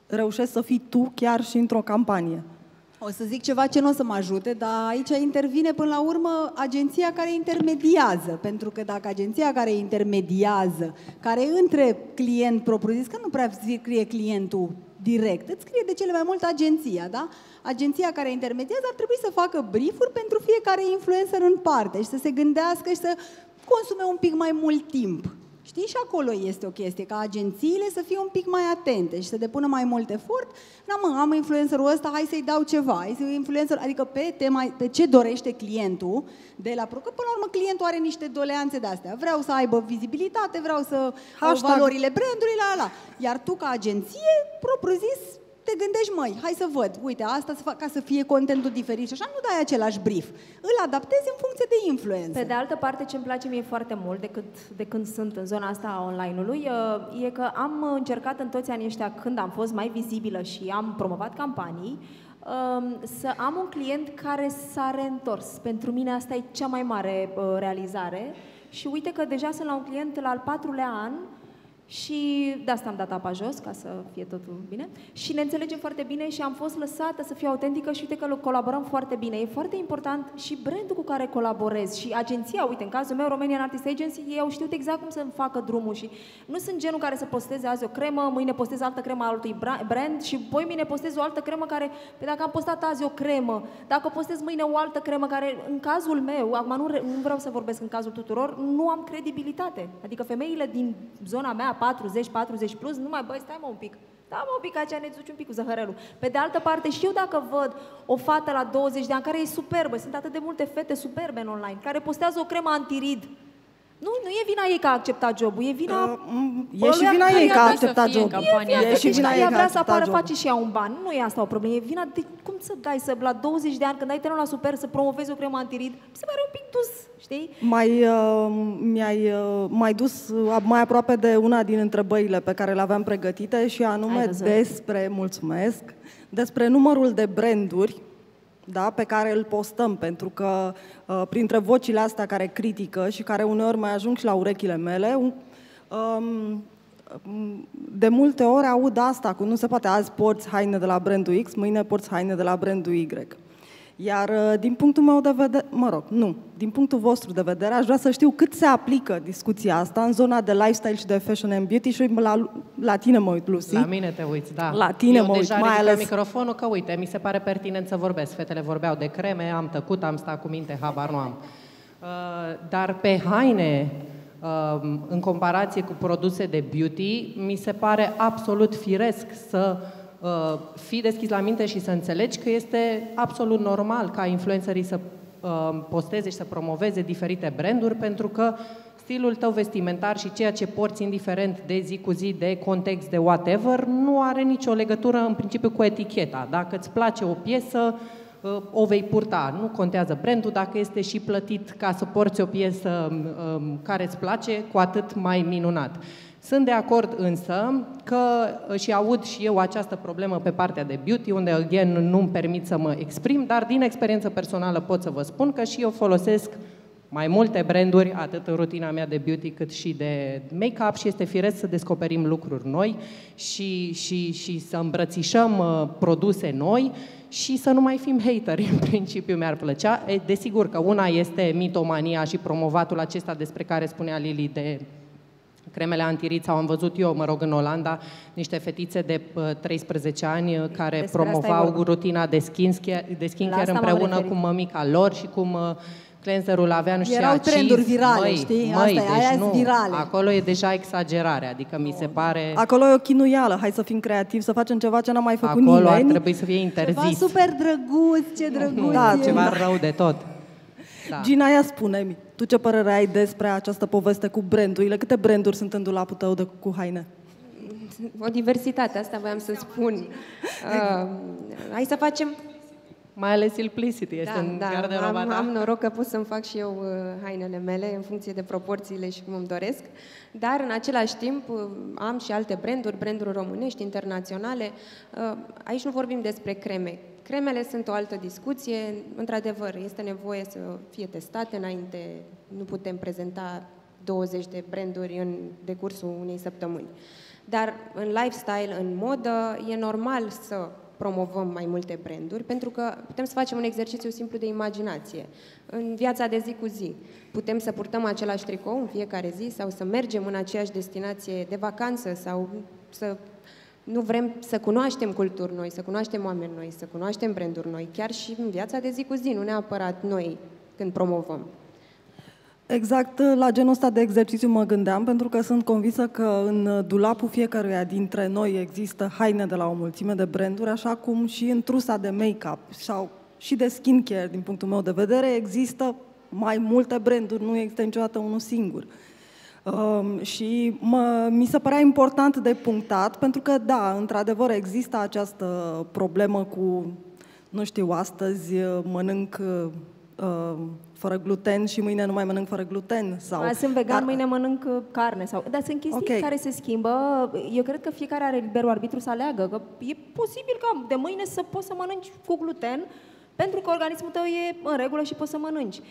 [SPEAKER 1] reușești să fii tu chiar și într-o campanie.
[SPEAKER 6] O să zic ceva ce nu o să mă ajute, dar aici intervine până la urmă agenția care intermediază. Pentru că dacă agenția care intermediază, care între client propriu-zis, că nu prea scrie clientul direct, îți scrie de cele mai multe agenția, da? Agenția care intermediază ar trebui să facă briefuri pentru fiecare influencer în parte și să se gândească și să consume un pic mai mult timp. Știi, și acolo este o chestie, ca agențiile să fie un pic mai atente și să depună mai mult efort. Na, mă, am influencerul ăsta, hai să-i dau ceva. Hai să influencer, adică pe, tema, pe ce dorește clientul de la pro. Că până la urmă clientul are niște doleanțe de astea. Vreau să aibă vizibilitate, vreau să Hashtag. valorile brandului, la la. Iar tu ca agenție, propriu zis, te gândești, măi, hai să văd, uite, asta să fac ca să fie contentul diferit și așa nu dai același brief. Îl adaptezi în funcție de influență.
[SPEAKER 2] Pe de altă parte, ce îmi place mie foarte mult de, cât, de când sunt în zona asta a online-ului, uh, e că am încercat în toți anii ăștia, când am fost mai vizibilă și am promovat campanii, um, să am un client care s-a reîntors. Pentru mine asta e cea mai mare uh, realizare și uite că deja sunt la un client la al patrulea an și de asta am dat apa jos, ca să fie totul bine. Și ne înțelegem foarte bine și am fost lăsată să fiu autentică și uite că colaborăm foarte bine. E foarte important și brandul cu care colaborez și agenția, uite, în cazul meu, Romanian Artist Agency, ei au știut exact cum să-mi facă drumul și nu sunt genul care să posteze azi o cremă, mâine postez altă cremă altui brand și poi mâine postez o altă cremă care, pe dacă am postat azi o cremă, dacă postez mâine o altă cremă care, în cazul meu, acum nu, nu vreau să vorbesc în cazul tuturor, nu am credibilitate. Adică femeile din zona mea, 40, 40 plus, nu mai, băi, stai mă un pic. Da, mă, un pic, aceea ne duci un pic cu zăhărelul. Pe de altă parte, și eu dacă văd o fată la 20 de ani care e superbă, sunt atât de multe fete superbe în online, care postează o cremă antirid, nu, nu e vina ei că a acceptat jobul, e vina...
[SPEAKER 1] Uh, e și vina ei că a acceptat jobul.
[SPEAKER 2] E, e și vina ei că vrea să apară, face și ea un ban. Nu e asta o problemă. E vina de cum să dai să la 20 de ani, când ai terenul la super, să promovezi o cremă antirid, mi se pare un pic dus, știi?
[SPEAKER 1] Mai, uh, mi-ai uh, mai dus uh, mai aproape de una din întrebările pe care le aveam pregătite și anume despre, mulțumesc, despre numărul de branduri da, pe care îl postăm, pentru că uh, printre vocile astea care critică și care uneori mai ajung și la urechile mele, um, de multe ori aud asta, cu nu se poate, azi porți haine de la brandul X, mâine porți haine de la brandul Y. Iar uh, din punctul meu de vedere, mă rog, nu, din punctul vostru de vedere, aș vrea să știu cât se aplică discuția asta în zona de lifestyle și de fashion and beauty și la, la tine mă uit, Lucy.
[SPEAKER 5] La mine te uiți, da.
[SPEAKER 1] La tine
[SPEAKER 5] Eu
[SPEAKER 1] mă
[SPEAKER 5] deja
[SPEAKER 1] uit, mai ales...
[SPEAKER 5] microfonul că, uite, mi se pare pertinent să vorbesc. Fetele vorbeau de creme, am tăcut, am stat cu minte, habar nu am. Uh, dar pe haine, uh, în comparație cu produse de beauty, mi se pare absolut firesc să uh, fii deschis la minte și să înțelegi că este absolut normal ca influencerii să uh, posteze și să promoveze diferite branduri, pentru că stilul tău vestimentar și ceea ce porți, indiferent de zi cu zi, de context, de whatever, nu are nicio legătură în principiu cu eticheta. Dacă îți place o piesă, uh, o vei purta. Nu contează brandul, dacă este și plătit ca să porți o piesă um, care îți place, cu atât mai minunat. Sunt de acord însă că și aud și eu această problemă pe partea de beauty, unde, again, nu-mi permit să mă exprim, dar din experiență personală pot să vă spun că și eu folosesc mai multe branduri, atât în rutina mea de beauty cât și de make-up și este firesc să descoperim lucruri noi și, și, și să îmbrățișăm uh, produse noi și să nu mai fim hateri, în principiu mi-ar plăcea. E, desigur că una este mitomania și promovatul acesta despre care spunea Lili de cremele antirit sau am văzut eu, mă rog, în Olanda, niște fetițe de 13 ani uh, care Despre promovau rutina de skincare, de skincare împreună cu mămica lor și cum uh, cleanserul avea nu știu
[SPEAKER 6] Erau trenduri virale, măi, știi?
[SPEAKER 5] Măi,
[SPEAKER 6] Asta
[SPEAKER 5] deci
[SPEAKER 6] aia
[SPEAKER 5] nu,
[SPEAKER 6] virale.
[SPEAKER 5] acolo e deja exagerare, adică mi se pare...
[SPEAKER 1] Acolo e o chinuială, hai să fim creativi, să facem ceva ce n-a mai făcut
[SPEAKER 5] acolo
[SPEAKER 1] nimeni.
[SPEAKER 5] ar trebui să fie interzis.
[SPEAKER 6] Ceva super drăguț, ce drăguț
[SPEAKER 5] Nu,
[SPEAKER 1] Da,
[SPEAKER 5] ceva
[SPEAKER 1] da.
[SPEAKER 5] rău de tot. Da.
[SPEAKER 1] Gina, ia spune-mi, tu ce părere ai despre această poveste cu brandurile? Câte branduri sunt în dulapul tău de, cu haine?
[SPEAKER 4] O diversitate, asta voiam să spun. Uh, hai să facem
[SPEAKER 5] Mai ales Simplicity este în
[SPEAKER 4] da,
[SPEAKER 5] garderoba
[SPEAKER 4] am,
[SPEAKER 5] ta.
[SPEAKER 4] am noroc că pot să-mi fac și eu uh, hainele mele în funcție de proporțiile și cum îmi doresc, dar în același timp uh, am și alte branduri, branduri românești, internaționale. Uh, aici nu vorbim despre creme. Cremele sunt o altă discuție. Într-adevăr, este nevoie să fie testate înainte. Nu putem prezenta 20 de branduri în decursul unei săptămâni. Dar în lifestyle, în modă, e normal să promovăm mai multe branduri, pentru că putem să facem un exercițiu simplu de imaginație. În viața de zi cu zi, putem să purtăm același tricou în fiecare zi sau să mergem în aceeași destinație de vacanță sau să nu vrem să cunoaștem culturi noi, să cunoaștem oameni noi, să cunoaștem branduri noi, chiar și în viața de zi cu zi, nu neapărat noi când promovăm.
[SPEAKER 1] Exact la genul ăsta de exercițiu mă gândeam, pentru că sunt convinsă că în dulapul fiecăruia dintre noi există haine de la o mulțime de branduri, așa cum și în trusa de make-up sau și de skincare, din punctul meu de vedere, există mai multe branduri, nu există niciodată unul singur. Um, și mă, mi se părea important de punctat, pentru că, da, într-adevăr, există această problemă cu, nu știu, astăzi uh, mănânc uh, fără gluten și mâine nu mai mănânc fără gluten. Sau...
[SPEAKER 2] Azi sunt vegan, dar... mâine mănânc uh, carne. Sau... Dar sunt chestii
[SPEAKER 1] Ok.
[SPEAKER 2] care se schimbă. Eu cred că fiecare are liberul arbitru să aleagă. Că e posibil ca de mâine să poți să mănânci cu gluten, pentru că organismul tău e în regulă și poți să mănânci.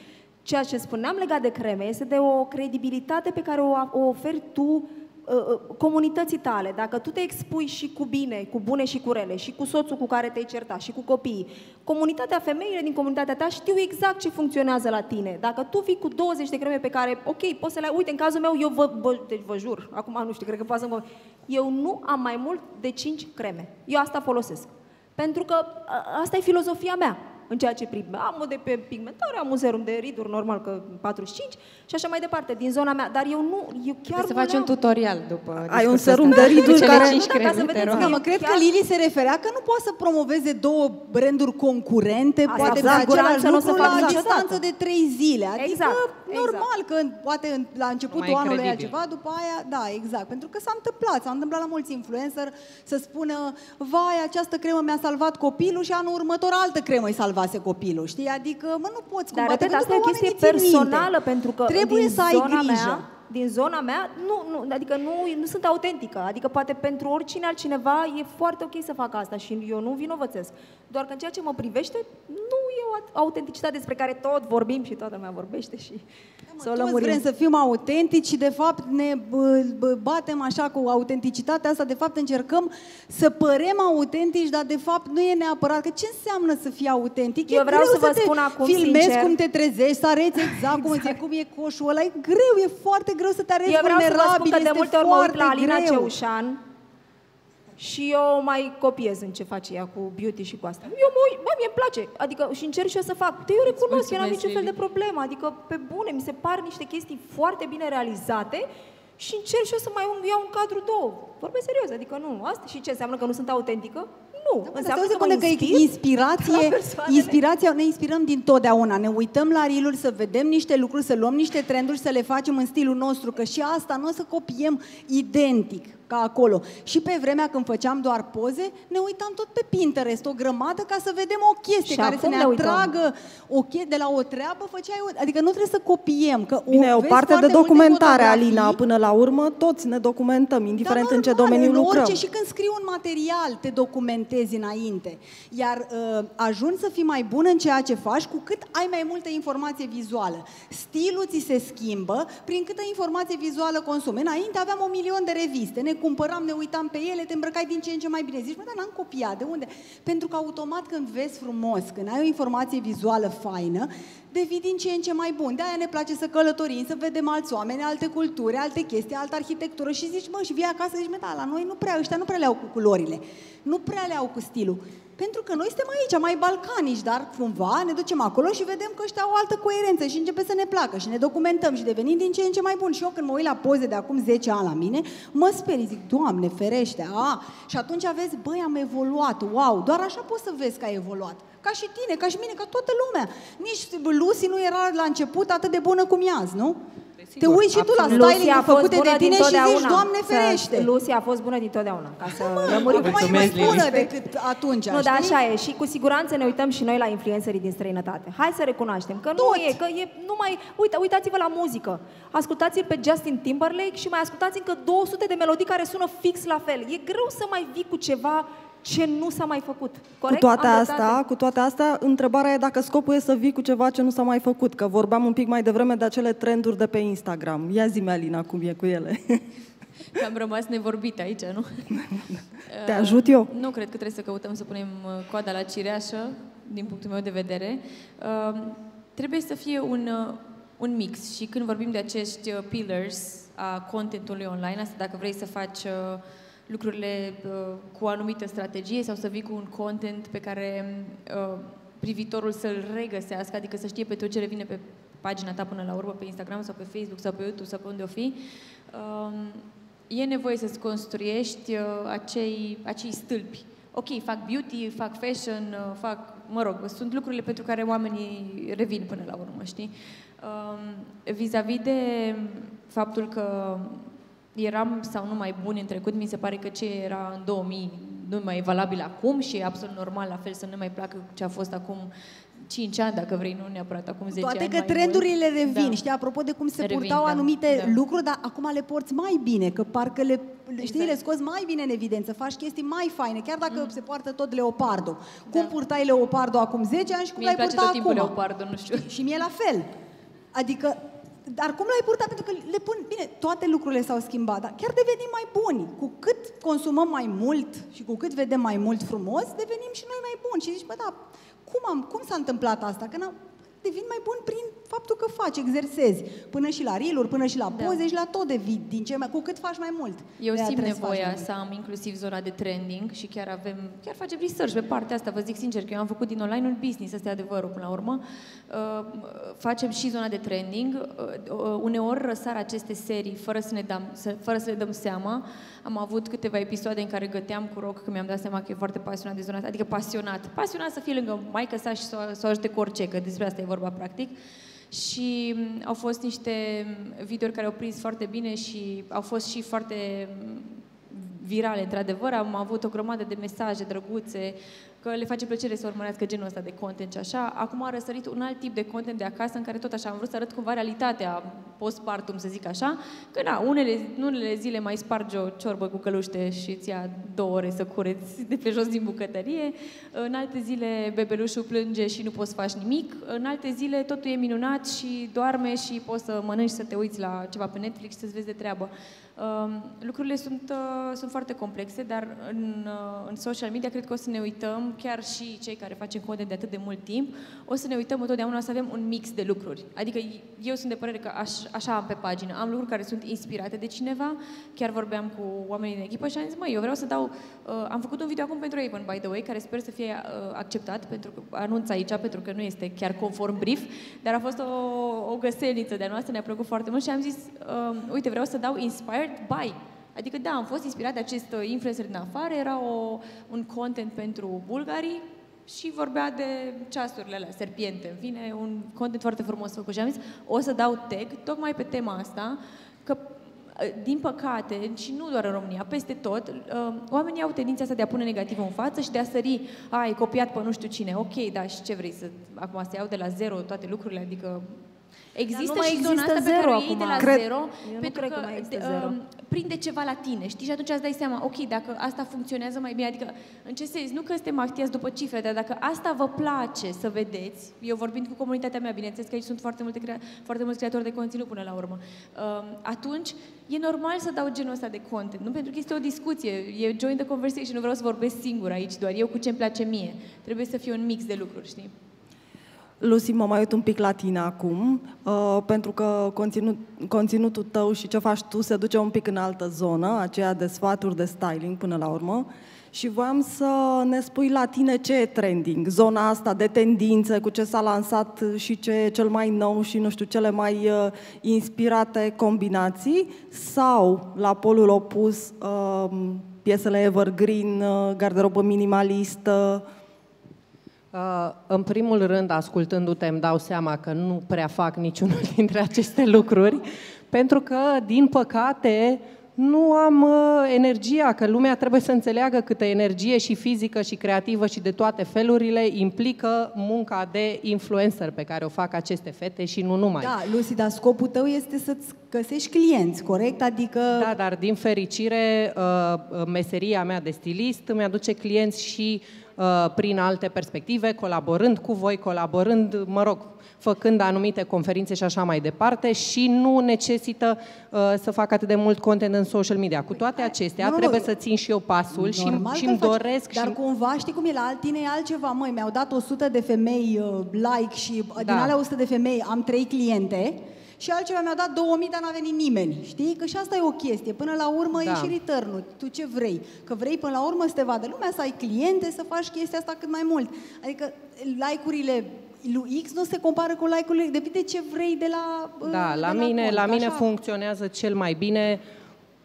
[SPEAKER 2] Ceea ce spuneam legat de creme este de o credibilitate pe care o, o oferi tu uh, uh, comunității tale, dacă tu te expui și cu bine, cu bune și cu rele, și cu soțul cu care te-ai certat, și cu copiii, comunitatea, femeile din comunitatea ta știu exact ce funcționează la tine. Dacă tu vii cu 20 de creme pe care, ok, poți să le ai, uite, în cazul meu, eu vă, vă, deci vă jur, acum nu știu, cred că poate să mă... Eu nu am mai mult de 5 creme. Eu asta folosesc. Pentru că a, asta e filozofia mea în ceea ce privește. Am o de pe pigmentare, am un serum de riduri, normal că 45 și așa mai departe, din zona mea. Dar eu nu, eu chiar
[SPEAKER 4] Trebuie să faci un tutorial după
[SPEAKER 1] Ai un serum de riduri
[SPEAKER 4] Cele
[SPEAKER 1] care...
[SPEAKER 4] cinci
[SPEAKER 2] Nu, da, ca să
[SPEAKER 4] creme, te
[SPEAKER 2] vedeți
[SPEAKER 4] rog.
[SPEAKER 6] Da, mă, cred
[SPEAKER 2] Chiar-
[SPEAKER 6] că Lili se referea că nu poate să promoveze două branduri concurente,
[SPEAKER 2] Asta,
[SPEAKER 6] poate
[SPEAKER 2] cu
[SPEAKER 6] pe
[SPEAKER 2] siguranță
[SPEAKER 6] același
[SPEAKER 2] nu o să
[SPEAKER 6] lucru
[SPEAKER 2] fac
[SPEAKER 6] la
[SPEAKER 2] niciodată.
[SPEAKER 6] distanță de trei zile. Adică,
[SPEAKER 2] Exact,
[SPEAKER 6] normal că poate în- la începutul
[SPEAKER 5] Mai
[SPEAKER 6] anului e
[SPEAKER 5] credibil.
[SPEAKER 6] ceva, după aia, da, exact. Pentru că s-a întâmplat, s-a întâmplat la mulți influencer să spună, vai, această cremă mi-a salvat copilul și anul următor altă cremă îi salvase copilul, știi? Adică, mă, nu poți
[SPEAKER 2] Dar,
[SPEAKER 6] cumva,
[SPEAKER 2] repet,
[SPEAKER 6] pentru
[SPEAKER 2] asta e
[SPEAKER 6] că
[SPEAKER 2] o chestie
[SPEAKER 6] oamenii țin minte.
[SPEAKER 2] personală, pentru că
[SPEAKER 6] Trebuie
[SPEAKER 2] din
[SPEAKER 6] să ai
[SPEAKER 2] zona
[SPEAKER 6] grijă.
[SPEAKER 2] Mea, din zona mea, nu, nu, adică nu, nu sunt autentică. Adică poate pentru oricine altcineva e foarte ok să fac asta și eu nu vinovățesc. Doar că în ceea ce mă privește, nu e o autenticitate despre care tot vorbim și toată lumea vorbește și să o
[SPEAKER 6] Toți
[SPEAKER 2] lămurim.
[SPEAKER 6] vrem să fim autentici și de fapt ne bă, bă, batem așa cu autenticitatea asta, de fapt încercăm să părem autentici, dar de fapt nu e neapărat. Că ce înseamnă să fii autentic?
[SPEAKER 2] Eu
[SPEAKER 6] e
[SPEAKER 2] vreau
[SPEAKER 6] greu
[SPEAKER 2] să vă
[SPEAKER 6] te
[SPEAKER 2] spun acum
[SPEAKER 6] filmezi
[SPEAKER 2] sincer.
[SPEAKER 6] cum te trezești, să arăți exact, cum, exact. cum e coșul ăla. E greu, e foarte greu să te arăți
[SPEAKER 2] Eu vreau să vă spun
[SPEAKER 6] vulnerabil,
[SPEAKER 2] că de
[SPEAKER 6] este
[SPEAKER 2] multe ori mă uit
[SPEAKER 6] foarte
[SPEAKER 2] la Alina
[SPEAKER 6] greu.
[SPEAKER 2] Ceușan și eu mai copiez în ce face ea cu beauty și cu asta. Eu mă uit, bă, mie îmi place, adică și încerc și eu să fac. Te eu recunosc, eu n-am
[SPEAKER 3] mulțumesc,
[SPEAKER 2] niciun fel de
[SPEAKER 3] Lili.
[SPEAKER 2] problemă, adică pe bune, mi se par niște chestii foarte bine realizate și încerc și eu să mai iau un cadru două. Vorbesc serios, adică nu. Asta și ce înseamnă că nu sunt autentică? Nu.
[SPEAKER 6] Da,
[SPEAKER 2] înseamnă
[SPEAKER 6] Înseamnă
[SPEAKER 2] că mă
[SPEAKER 6] că
[SPEAKER 2] inspir
[SPEAKER 6] inspirație,
[SPEAKER 2] la persoanele-
[SPEAKER 6] inspirația, ne inspirăm din totdeauna. Ne uităm la riluri să vedem niște lucruri, să luăm niște trenduri, să le facem în stilul nostru, că și asta nu o să copiem identic ca acolo. Și pe vremea când făceam doar poze, ne uitam tot pe Pinterest, o grămadă, ca să vedem o chestie
[SPEAKER 2] Și
[SPEAKER 6] care să
[SPEAKER 2] acum
[SPEAKER 6] ne
[SPEAKER 2] ne uităm.
[SPEAKER 6] atragă o chestie de la o treabă, făceai o... Adică nu trebuie să copiem, că
[SPEAKER 1] Bine, o
[SPEAKER 6] vezi
[SPEAKER 1] parte de
[SPEAKER 6] foarte multe
[SPEAKER 1] documentare,
[SPEAKER 6] fotografii,
[SPEAKER 1] Alina, până la urmă, toți ne documentăm, indiferent
[SPEAKER 6] dar
[SPEAKER 1] în ce
[SPEAKER 6] normal,
[SPEAKER 1] domeniu
[SPEAKER 6] în
[SPEAKER 1] lucrăm.
[SPEAKER 6] Orice, și când scriu un material, te documentezi înainte. Iar uh, ajungi să fii mai bun în ceea ce faci cu cât ai mai multă informație vizuală. Stilul ți se schimbă prin câtă informație vizuală consumi. Înainte aveam un milion de reviste, ne cumpăram, ne uitam pe ele, te îmbrăcai din ce în ce mai bine. Zici, mă, dar n-am copiat, de unde? Pentru că automat când vezi frumos, când ai o informație vizuală faină, devii din ce în ce mai bun. De-aia ne place să călătorim, să vedem alți oameni, alte culturi, alte chestii, altă arhitectură și zici, mă, și vii acasă și zici, mă, da, la noi nu prea, ăștia nu prea le au cu culorile, nu prea le au cu stilul. Pentru că noi suntem aici, mai balcanici, dar cumva ne ducem acolo și vedem că ăștia au o altă coerență și începe să ne placă și ne documentăm și devenim din ce în ce mai buni. Și eu când mă uit la poze de acum 10 ani la mine, mă sperii, zic, Doamne, ferește, a, și atunci vezi, băi, am evoluat, wow, doar așa poți să vezi că ai evoluat. Ca și tine, ca și mine, ca toată lumea. Nici Lucy nu era la început atât de bună cum e azi, nu? Te uiți și tu la
[SPEAKER 2] Lucy
[SPEAKER 6] styling
[SPEAKER 2] a fost
[SPEAKER 6] făcute
[SPEAKER 2] bună
[SPEAKER 6] de tine și zici,
[SPEAKER 2] dintotdeauna.
[SPEAKER 6] Doamne
[SPEAKER 2] Să-
[SPEAKER 6] ferește.
[SPEAKER 2] Lucy a fost bună dintotdeauna, ca să lămurim.
[SPEAKER 6] Acum e mai
[SPEAKER 5] Mulțumesc, Lili.
[SPEAKER 6] bună decât atunci,
[SPEAKER 2] Nu, dar
[SPEAKER 6] știi?
[SPEAKER 2] așa e. Și cu siguranță ne uităm și noi la influencerii din străinătate. Hai să recunoaștem că nu
[SPEAKER 6] Tot.
[SPEAKER 2] e, că e numai... Uite, uitați-vă la muzică. Ascultați-l pe Justin Timberlake și mai ascultați încă 200 de melodii care sună fix la fel. E greu să mai vii cu ceva ce nu s-a mai făcut. Corect?
[SPEAKER 1] Cu toate,
[SPEAKER 2] Am
[SPEAKER 1] asta,
[SPEAKER 2] dreptate?
[SPEAKER 1] cu toate astea, întrebarea e dacă scopul e să vii cu ceva ce nu s-a mai făcut, că vorbeam un pic mai devreme de acele trenduri de pe Instagram. Ia zi Alina, cum e cu ele.
[SPEAKER 3] Că am rămas nevorbit aici, nu?
[SPEAKER 1] Te ajut eu?
[SPEAKER 3] Nu cred că trebuie să căutăm să punem uh, coada la cireașă, din punctul meu de vedere. Uh, Trebuie să fie un, uh, un mix și când vorbim de acești uh, pillars a contentului online, asta dacă vrei să faci uh, lucrurile uh, cu o anumită strategie sau să vii cu un content pe care uh, privitorul să-l regăsească, adică să știe pe tot ce revine pe pagina ta până la urmă, pe Instagram sau pe Facebook sau pe YouTube sau pe unde o fi, um, e nevoie să-ți construiești uh, acei, acei stâlpi. Ok, fac beauty, fac fashion, uh, fac, mă rog, sunt lucrurile pentru care oamenii revin până la urmă, știi? Um, vis-a-vis de faptul că eram sau nu mai buni în trecut, mi se pare că ce era în 2000 nu mai e valabil acum și e absolut normal la fel să nu ne mai placă ce a fost acum 5 ani, dacă vrei, nu neapărat acum 10
[SPEAKER 6] Toate
[SPEAKER 3] ani
[SPEAKER 6] că
[SPEAKER 3] mai
[SPEAKER 6] trendurile
[SPEAKER 3] mult.
[SPEAKER 6] revin,
[SPEAKER 3] Da.
[SPEAKER 6] știi, apropo de cum se
[SPEAKER 3] Revin,
[SPEAKER 6] purtau
[SPEAKER 3] da,
[SPEAKER 6] anumite
[SPEAKER 3] da.
[SPEAKER 6] lucruri, dar acum le porți mai bine, că parcă le, știi,
[SPEAKER 3] Exact.
[SPEAKER 6] le scoți mai bine în evidență, faci chestii mai faine, chiar dacă
[SPEAKER 3] Mm.
[SPEAKER 6] se poartă tot leopardul. Cum purtai leopardul acum 10 ani și cum
[SPEAKER 3] Mie îmi
[SPEAKER 6] l-ai
[SPEAKER 3] place
[SPEAKER 6] purta
[SPEAKER 3] tot timpul
[SPEAKER 6] acum?
[SPEAKER 3] leopardul, nu știu.
[SPEAKER 6] Și mie la fel. Adică Dar cum l-ai purtat? Pentru că le pun, bine, toate lucrurile s-au schimbat, dar chiar devenim mai buni. Cu cât consumăm mai mult și cu cât vedem mai mult frumos, devenim și noi mai buni. Și zici, bă, da, cum, am, cum s-a întâmplat asta? Că devin mai bun prin faptul că faci, exersezi. Până și la riluri, până și la da. poze și la tot devii din ce mai, cu cât faci mai mult.
[SPEAKER 3] Eu simt nevoia să, să am inclusiv zona de trending și chiar avem, chiar facem research pe partea asta, vă zic sincer că eu am făcut din online un business, asta e adevărul până la urmă. Uh, facem și zona de trending. Uh, uh, uneori răsar aceste serii fără să, ne dăm, să, fără să le dăm seama. Am avut câteva episoade în care găteam cu roc, că mi-am dat seama că e foarte pasionat de zona asta, adică pasionat. Pasionat să fie lângă maică sa și să, să o ajute cu orice, că despre asta e vorba practic. Și mm, au fost niște videouri care au prins foarte bine și au fost și foarte mm, virale, într-adevăr. Am avut o grămadă de mesaje drăguțe, că le face plăcere să urmărească genul ăsta de content și așa. Acum a răsărit un alt tip de content de acasă în care tot așa am vrut să arăt cumva realitatea postpartum, să zic așa, că na, unele, unele zile mai spargi o ciorbă cu căluște și îți ia două ore să cureți de pe jos din bucătărie, în alte zile bebelușul plânge și nu poți să faci nimic, în alte zile totul e minunat și doarme și poți să mănânci, să te uiți la ceva pe Netflix și să-ți vezi de treabă. Um, lucrurile sunt, uh, sunt foarte complexe, dar în, uh, în social media cred că o să ne uităm, chiar și cei care facem content de atât de mult timp, o să ne uităm întotdeauna să avem un mix de lucruri. Adică eu sunt de părere că aș, așa am pe pagină. Am lucruri care sunt inspirate de cineva, chiar vorbeam cu oamenii din echipă și am zis, măi, eu vreau să dau... Uh, am făcut un video acum pentru Avon, by the way, care sper să fie uh, acceptat, pentru că anunț aici, pentru că nu este chiar conform brief, dar a fost o, o găselniță de-a noastră, ne-a plăcut foarte mult și am zis, uh, uite, vreau să dau inspired by. Adică da, am fost inspirat de acest uh, influencer din afară, era o, un content pentru bulgarii și vorbea de ceasurile alea, serpiente, în fine, un content foarte frumos făcut. Și am zis, o să dau tag tocmai pe tema asta, că uh, din păcate, și nu doar în România, peste tot, uh, oamenii au tendința asta de a pune negativ în față și de a sări, ai copiat pe nu știu cine, ok, da, și ce vrei să, acum să iau de la zero toate lucrurile, adică Există
[SPEAKER 2] nu
[SPEAKER 3] și
[SPEAKER 2] zona
[SPEAKER 3] asta
[SPEAKER 2] zero
[SPEAKER 3] pe care
[SPEAKER 2] o
[SPEAKER 3] iei de la
[SPEAKER 2] cred,
[SPEAKER 3] zero,
[SPEAKER 2] eu
[SPEAKER 3] pentru
[SPEAKER 2] cred
[SPEAKER 3] că,
[SPEAKER 2] că mai există
[SPEAKER 3] de,
[SPEAKER 2] zero.
[SPEAKER 3] Uh, prinde ceva la tine, știi? Și atunci îți dai seama, ok, dacă asta funcționează mai bine, adică, în ce sens, nu că suntem actiați după cifre, dar dacă asta vă place să vedeți, eu vorbind cu comunitatea mea, bineînțeles că aici sunt foarte, multe crea- foarte mulți creatori de conținut până la urmă, uh, atunci e normal să dau genul ăsta de content, nu? Pentru că este o discuție, e join the conversation, nu vreau să vorbesc singur aici doar, eu cu ce-mi place mie. Trebuie să fie un mix de lucruri, știi?
[SPEAKER 1] Lucy, mă mai uit un pic la tine acum, uh, pentru că conținut, conținutul tău și ce faci tu se duce un pic în altă zonă, aceea de sfaturi de styling până la urmă. Și voiam să ne spui la tine ce e trending, zona asta de tendințe, cu ce s-a lansat și ce e cel mai nou și, nu știu, cele mai uh, inspirate combinații, sau, la polul opus, uh, piesele evergreen, uh, garderobă minimalistă,
[SPEAKER 5] Uh, în primul rând, ascultându-te, îmi dau seama că nu prea fac niciunul dintre aceste lucruri, pentru că, din păcate, nu am uh, energia, că lumea trebuie să înțeleagă câtă energie și fizică și creativă și de toate felurile implică munca de influencer pe care o fac aceste fete și nu numai.
[SPEAKER 6] Da, Lucy, dar scopul tău este să-ți găsești clienți, corect? Adică...
[SPEAKER 5] Da, dar din fericire, uh, meseria mea de stilist îmi aduce clienți și uh, prin alte perspective, colaborând cu voi, colaborând, mă rog, făcând anumite conferințe și așa mai departe și nu necesită uh, să fac atât de mult content în social media. Cu toate acestea, nu, trebuie nu, să țin și eu pasul Normal și îmi doresc.
[SPEAKER 6] Dar
[SPEAKER 5] și...
[SPEAKER 6] cumva, știi cum e, la altine e altceva. Măi, mi-au dat 100 de femei uh, like și uh, da. din alea 100 de femei am 3 cliente și altceva mi-a dat 2000, dar n-a venit nimeni. Știi? Că și asta e o chestie. Până la urmă da. e și return Tu ce vrei? Că vrei până la urmă să te vadă lumea, să ai cliente, să faci chestia asta cât mai mult. Adică like-urile lui X nu se compară cu like-urile, depinde ce vrei de la
[SPEAKER 5] Da,
[SPEAKER 6] de
[SPEAKER 5] la, la mine, cont, la mine funcționează cel mai bine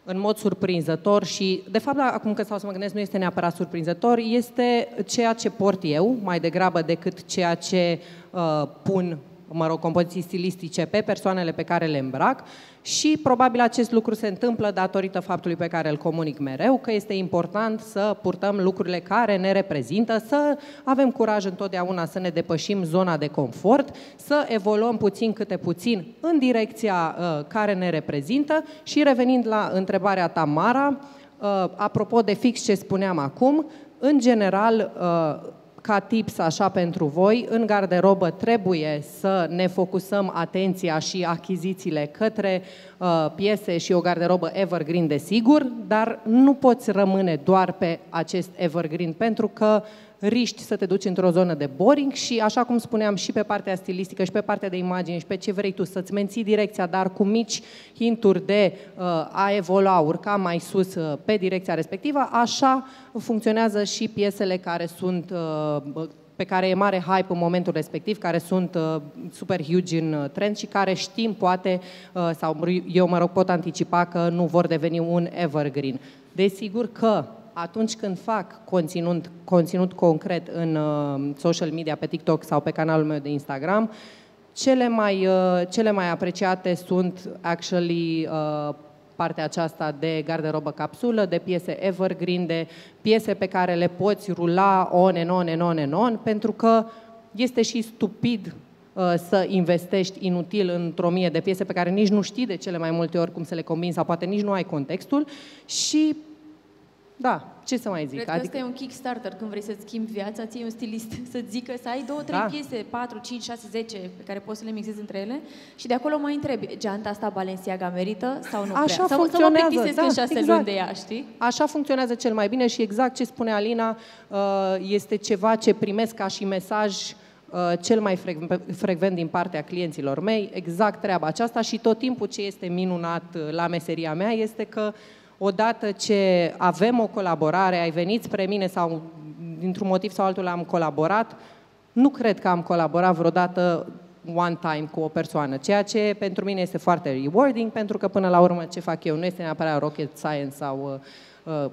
[SPEAKER 5] în mod surprinzător și, de fapt, acum că stau să mă gândesc, nu este neapărat surprinzător, este ceea ce port eu, mai degrabă decât ceea ce uh, pun mă rog, compoziții stilistice pe persoanele pe care le îmbrac și probabil acest lucru se întâmplă datorită faptului pe care îl comunic mereu, că este important să purtăm lucrurile care ne reprezintă, să avem curaj întotdeauna să ne depășim zona de confort, să evoluăm puțin câte puțin în direcția uh, care ne reprezintă. Și revenind la întrebarea ta, Mara, uh, apropo de fix ce spuneam acum, în general, uh, ca tips așa pentru voi, în garderobă trebuie să ne focusăm atenția și achizițiile către uh, piese și o garderobă evergreen, desigur, dar nu poți rămâne doar pe acest evergreen, pentru că riști să te duci într-o zonă de boring și, așa cum spuneam, și pe partea stilistică și pe partea de imagine și pe ce vrei tu, să-ți menții direcția, dar cu mici hinturi de uh, a evolua, urca mai sus uh, pe direcția respectivă, așa funcționează și piesele care sunt uh, pe care e mare hype în momentul respectiv, care sunt uh, super huge în uh, trend și care știm, poate, uh, sau eu mă rog, pot anticipa că nu vor deveni un evergreen. Desigur că atunci când fac conținut, conținut concret în uh, social media, pe TikTok sau pe canalul meu de Instagram, cele mai, uh, cele mai apreciate sunt actually uh, partea aceasta de garderobă capsulă, de piese evergreen, de piese pe care le poți rula on and on and on and on, pentru că este și stupid uh, să investești inutil într-o mie de piese pe care nici nu știi de cele mai multe ori cum să le combini sau poate nici nu ai contextul și da, ce să mai zic?
[SPEAKER 3] Cred că adică... asta e un Kickstarter când vrei să-ți schimbi viața, ții un stilist să zică să ai două, trei da. piese, 4, 5, 6, 10 pe care poți să le mixezi între ele și de acolo mai întrebi, geanta asta Balenciaga merită sau nu
[SPEAKER 5] Așa
[SPEAKER 3] prea?
[SPEAKER 5] Sau funcționează,
[SPEAKER 3] să mă
[SPEAKER 5] da,
[SPEAKER 3] în șase
[SPEAKER 5] exact.
[SPEAKER 3] luni de ea, știi?
[SPEAKER 5] Așa funcționează cel mai bine și exact ce spune Alina uh, este ceva ce primesc ca și mesaj uh, cel mai frecvent din partea clienților mei, exact treaba aceasta și tot timpul ce este minunat uh, la meseria mea este că odată ce avem o colaborare, ai venit spre mine sau dintr-un motiv sau altul am colaborat, nu cred că am colaborat vreodată one time cu o persoană, ceea ce pentru mine este foarte rewarding, pentru că până la urmă ce fac eu nu este neapărat rocket science sau uh, uh,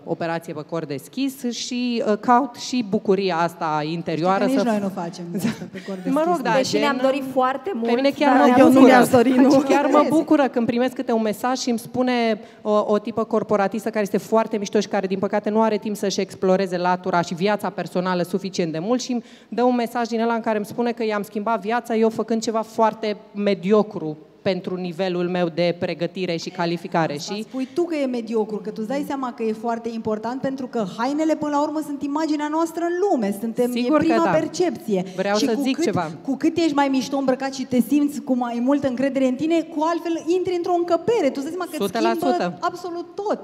[SPEAKER 5] operație pe cor deschis și uh, caut și bucuria asta interioară.
[SPEAKER 6] Știi că
[SPEAKER 5] nici
[SPEAKER 6] să... noi nu facem asta pe cor deschis.
[SPEAKER 5] Mă rog, da,
[SPEAKER 2] Deși ne-am dorit foarte mult.
[SPEAKER 5] Pe mine chiar
[SPEAKER 2] dar
[SPEAKER 5] mă
[SPEAKER 1] eu nu
[SPEAKER 5] bucură.
[SPEAKER 1] mi-am dorit, nu.
[SPEAKER 5] Chiar mă bucură când primesc câte un mesaj și îmi spune o, o tipă corporatistă care este foarte mișto și care, din păcate, nu are timp să-și exploreze latura și viața personală suficient de mult și îmi dă un mesaj din ăla în care îmi spune că i-am schimbat viața eu făcând ceva foarte mediocru pentru nivelul meu de pregătire și calificare.
[SPEAKER 6] Asta
[SPEAKER 5] și
[SPEAKER 6] spui tu că e mediocru, că tu îți dai seama că e foarte important pentru că hainele până la urmă sunt imaginea noastră în lume, suntem
[SPEAKER 5] Sigur
[SPEAKER 6] e prima
[SPEAKER 5] că da.
[SPEAKER 6] percepție.
[SPEAKER 5] Vreau
[SPEAKER 6] și
[SPEAKER 5] să
[SPEAKER 6] cu
[SPEAKER 5] zic
[SPEAKER 6] cât,
[SPEAKER 5] ceva.
[SPEAKER 6] Cu cât ești mai mișto îmbrăcat și te simți cu mai multă încredere în tine, cu altfel intri într-o încăpere. Tu îți dai seama că îți
[SPEAKER 5] 100%.
[SPEAKER 6] schimbă absolut tot.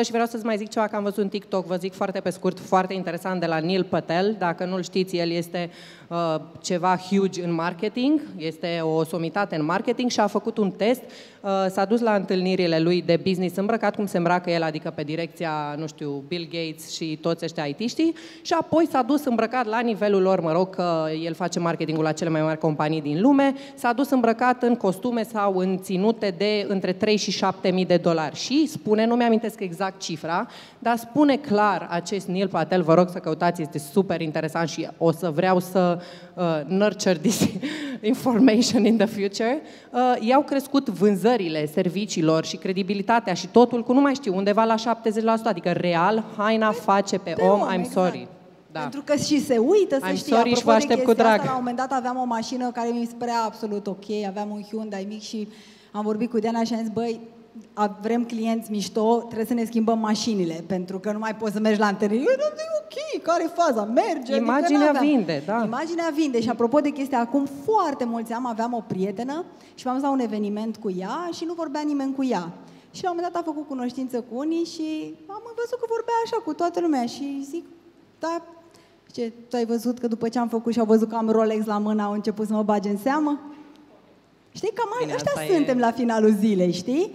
[SPEAKER 5] 100% și vreau să-ți mai zic ceva că am văzut în TikTok, vă zic foarte pe scurt, foarte interesant de la Neil Patel. Dacă nu-l știți, el este uh, ceva huge în marketing, este o somitate în marketing și a făcut un test. Uh, s-a dus la întâlnirile lui de business îmbrăcat cum se îmbracă el, adică pe direcția, nu știu, Bill Gates și toți ăștia IT-știi și apoi s-a dus îmbrăcat la nivelul lor, mă rog, că el face marketingul la cele mai mari companii din lume, s-a dus îmbrăcat în costume sau în ținute de între 3 și 7 mii de dolari. Și spune, nu mi-amintesc exact cifra, dar spune clar acest Neil Patel, vă rog să căutați, este super interesant și o să vreau să uh, nurture this information in the future, uh, i-au crescut vânzările serviciilor și credibilitatea și totul cu nu mai știu, undeva la 70%, adică real, haina face pe,
[SPEAKER 6] pe
[SPEAKER 5] om,
[SPEAKER 6] om,
[SPEAKER 5] I'm
[SPEAKER 6] exact.
[SPEAKER 5] sorry. Da.
[SPEAKER 6] Pentru că și se uită, să
[SPEAKER 5] I'm
[SPEAKER 6] știi.
[SPEAKER 5] sorry și
[SPEAKER 6] Apropo
[SPEAKER 5] vă
[SPEAKER 6] de
[SPEAKER 5] aștept cu
[SPEAKER 6] chestia
[SPEAKER 5] drag.
[SPEAKER 6] Asta, la un moment dat aveam o mașină care mi se părea absolut ok, aveam un Hyundai mic și am vorbit cu Diana și am zis, băi, a- vrem clienți mișto, trebuie să ne schimbăm mașinile, pentru că nu mai poți să mergi la întâlniri. Eu, nu, e ok, care e faza? Merge. adică
[SPEAKER 5] Imaginea
[SPEAKER 6] n-aveam.
[SPEAKER 5] vinde, da.
[SPEAKER 6] Imaginea vinde și apropo de chestia, acum foarte mulți ani aveam o prietenă și m-am dus la un eveniment cu ea și nu vorbea nimeni cu ea. Și la un moment dat a făcut cunoștință cu unii și am văzut că vorbea așa cu toată lumea și zic, da, ce, tu ai văzut că după ce am făcut și au văzut că am Rolex la mână, au început să mă bage în seamă? Știi, cam
[SPEAKER 5] Bine,
[SPEAKER 6] ăștia
[SPEAKER 5] asta e-
[SPEAKER 6] suntem la finalul zilei, știi?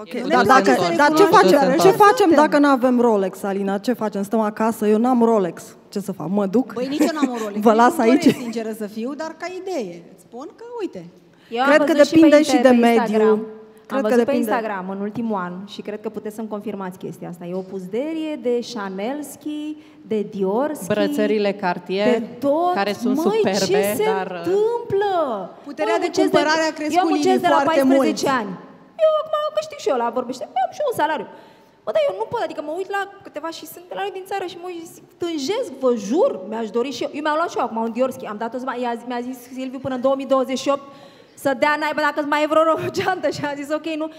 [SPEAKER 1] Ok,
[SPEAKER 5] E
[SPEAKER 1] dar,
[SPEAKER 5] dus
[SPEAKER 1] dacă,
[SPEAKER 5] în tot.
[SPEAKER 1] dar ce
[SPEAKER 5] E dus
[SPEAKER 1] facem,
[SPEAKER 5] în
[SPEAKER 1] ce
[SPEAKER 5] tot.
[SPEAKER 1] facem
[SPEAKER 6] Suntem.
[SPEAKER 1] dacă nu avem Rolex, Alina? Ce facem? Stăm acasă? Eu n-am Rolex. Ce să fac? Mă duc?
[SPEAKER 6] Băi, nici eu n-am un Rolex.
[SPEAKER 1] Vă
[SPEAKER 6] nici
[SPEAKER 1] las
[SPEAKER 6] nu
[SPEAKER 1] aici?
[SPEAKER 6] doresc, sinceră să fiu, dar ca idee. Îți spun că, uite,
[SPEAKER 2] Eu am
[SPEAKER 1] Cred că
[SPEAKER 2] văzut
[SPEAKER 1] depinde
[SPEAKER 2] pe
[SPEAKER 1] și
[SPEAKER 2] Inter-
[SPEAKER 1] de
[SPEAKER 2] pe
[SPEAKER 1] mediu.
[SPEAKER 2] Instagram.
[SPEAKER 1] Cred
[SPEAKER 2] am
[SPEAKER 1] că
[SPEAKER 2] văzut pe
[SPEAKER 1] depinde.
[SPEAKER 2] Instagram în ultimul an și cred că puteți să-mi confirmați chestia asta. E o puzderie de Chanelski, de Diorski,
[SPEAKER 5] Brățările Cartier,
[SPEAKER 2] de tot.
[SPEAKER 5] care sunt
[SPEAKER 2] Măi,
[SPEAKER 5] superbe,
[SPEAKER 2] ce se
[SPEAKER 5] dar, uh,
[SPEAKER 2] întâmplă?
[SPEAKER 6] Puterea
[SPEAKER 2] Măi,
[SPEAKER 6] de
[SPEAKER 2] muncesc
[SPEAKER 6] cumpărare a
[SPEAKER 2] eu
[SPEAKER 6] crescut
[SPEAKER 2] muncesc
[SPEAKER 6] linii
[SPEAKER 2] de la
[SPEAKER 6] foarte
[SPEAKER 2] 14
[SPEAKER 6] mult.
[SPEAKER 2] ani. Eu acum câștig și eu la vorbește. Eu am și eu un salariu. Bă, dar eu nu pot, adică mă uit la câteva și sunt de la noi din țară și mă uit și zic, tânjesc, vă jur, mi-aș dori și eu. Eu mi-am luat și eu acum un Diorski, am dat-o, zi- i-a zis- mi-a zis Silviu până în 2028, să dea naiba dacă mai e vreo geantă și am zis ok, nu.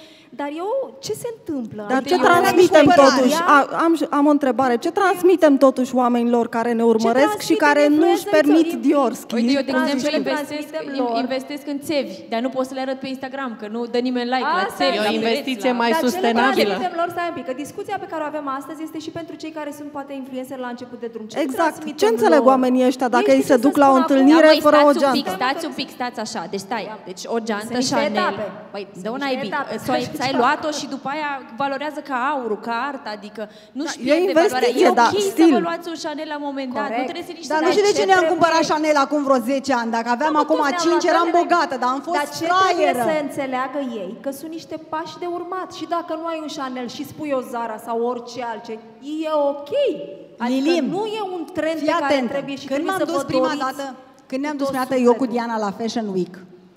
[SPEAKER 2] Dar eu, ce se întâmplă?
[SPEAKER 1] Dar
[SPEAKER 2] Adică
[SPEAKER 1] ce
[SPEAKER 2] eu
[SPEAKER 1] transmitem
[SPEAKER 2] am
[SPEAKER 1] totuși?
[SPEAKER 2] ea-
[SPEAKER 1] A, am, am o întrebare. Ce transmitem totuși oamenilor care ne urmăresc și
[SPEAKER 2] transmitem
[SPEAKER 1] care nu își
[SPEAKER 2] influențării?
[SPEAKER 1] permit Diorski?
[SPEAKER 3] Uite, eu, de exemplu,
[SPEAKER 2] Transmitem
[SPEAKER 3] investesc,
[SPEAKER 2] lor.
[SPEAKER 3] investesc în țevi, dar nu pot să le arăt pe Instagram, că nu dă nimeni like la
[SPEAKER 2] Asta
[SPEAKER 3] țevi.
[SPEAKER 2] e
[SPEAKER 3] la
[SPEAKER 2] o
[SPEAKER 3] pereți,
[SPEAKER 5] investiție
[SPEAKER 3] la...
[SPEAKER 5] mai
[SPEAKER 2] Dar ce le
[SPEAKER 5] sustenabilă.
[SPEAKER 2] transmitem lor, stai un pic, că discuția pe care o avem astăzi este și pentru cei care sunt poate influencer la început de drum. Ce le
[SPEAKER 1] Exact.
[SPEAKER 2] transmitem
[SPEAKER 1] Ce înțeleg
[SPEAKER 2] lor?
[SPEAKER 1] oamenii ăștia dacă
[SPEAKER 2] Ei
[SPEAKER 1] ei
[SPEAKER 2] știu
[SPEAKER 1] se
[SPEAKER 2] ce
[SPEAKER 1] duc
[SPEAKER 2] să
[SPEAKER 1] la o
[SPEAKER 2] spun acum.
[SPEAKER 1] întâlnire
[SPEAKER 3] Da, măi,
[SPEAKER 1] fără o
[SPEAKER 3] stați un pic,
[SPEAKER 1] geantă?
[SPEAKER 3] stați un pic, stați așa. Deci stai, deci o geantă
[SPEAKER 2] Sunt niște
[SPEAKER 3] Chanel.
[SPEAKER 2] etape.
[SPEAKER 3] Păi,
[SPEAKER 2] Sunt
[SPEAKER 3] dă un
[SPEAKER 2] niște
[SPEAKER 3] naibii.
[SPEAKER 2] etape.
[SPEAKER 3] Ți-ai,
[SPEAKER 2] Stai
[SPEAKER 3] ți-ai
[SPEAKER 2] așa.
[SPEAKER 3] luat-o și după aia valorează ca aurul, ca artă, adică nu-și
[SPEAKER 1] Da, e
[SPEAKER 3] pierde valoarea.
[SPEAKER 1] investiție,
[SPEAKER 3] E
[SPEAKER 1] da,
[SPEAKER 3] ok să
[SPEAKER 1] stil.
[SPEAKER 3] vă luați un Chanel la un moment dat. Nu
[SPEAKER 2] Corect.
[SPEAKER 3] trebuie să nici
[SPEAKER 6] Dar
[SPEAKER 3] să
[SPEAKER 6] nu știu de
[SPEAKER 2] ce
[SPEAKER 6] ce ne-am
[SPEAKER 2] trebuie-
[SPEAKER 6] cumpărat Chanel acum vreo 10 ani. Dacă aveam
[SPEAKER 2] Da,
[SPEAKER 6] acum
[SPEAKER 2] toți ne-am
[SPEAKER 6] 5,
[SPEAKER 2] luat,
[SPEAKER 6] eram
[SPEAKER 2] dar-
[SPEAKER 6] bogată, dar am fost
[SPEAKER 2] Dar ce trebuie
[SPEAKER 6] fraieră.
[SPEAKER 2] să înțeleagă ei? Că sunt niște pași de urmat și dacă nu ai un Chanel și spui o Zara sau orice altce, e ok. Adică
[SPEAKER 6] Lilim,
[SPEAKER 2] nu e un trend
[SPEAKER 6] Fii
[SPEAKER 2] pe care
[SPEAKER 6] atentă.
[SPEAKER 2] trebuie și
[SPEAKER 6] când
[SPEAKER 2] trebuie
[SPEAKER 6] m-am
[SPEAKER 2] să
[SPEAKER 6] dus
[SPEAKER 2] vă
[SPEAKER 6] prima
[SPEAKER 2] doriți
[SPEAKER 6] dată, când ne-am
[SPEAKER 2] cu
[SPEAKER 6] dus
[SPEAKER 2] tot
[SPEAKER 6] prima dată eu cu
[SPEAKER 2] sufletul.
[SPEAKER 6] Diana la Fashion Week,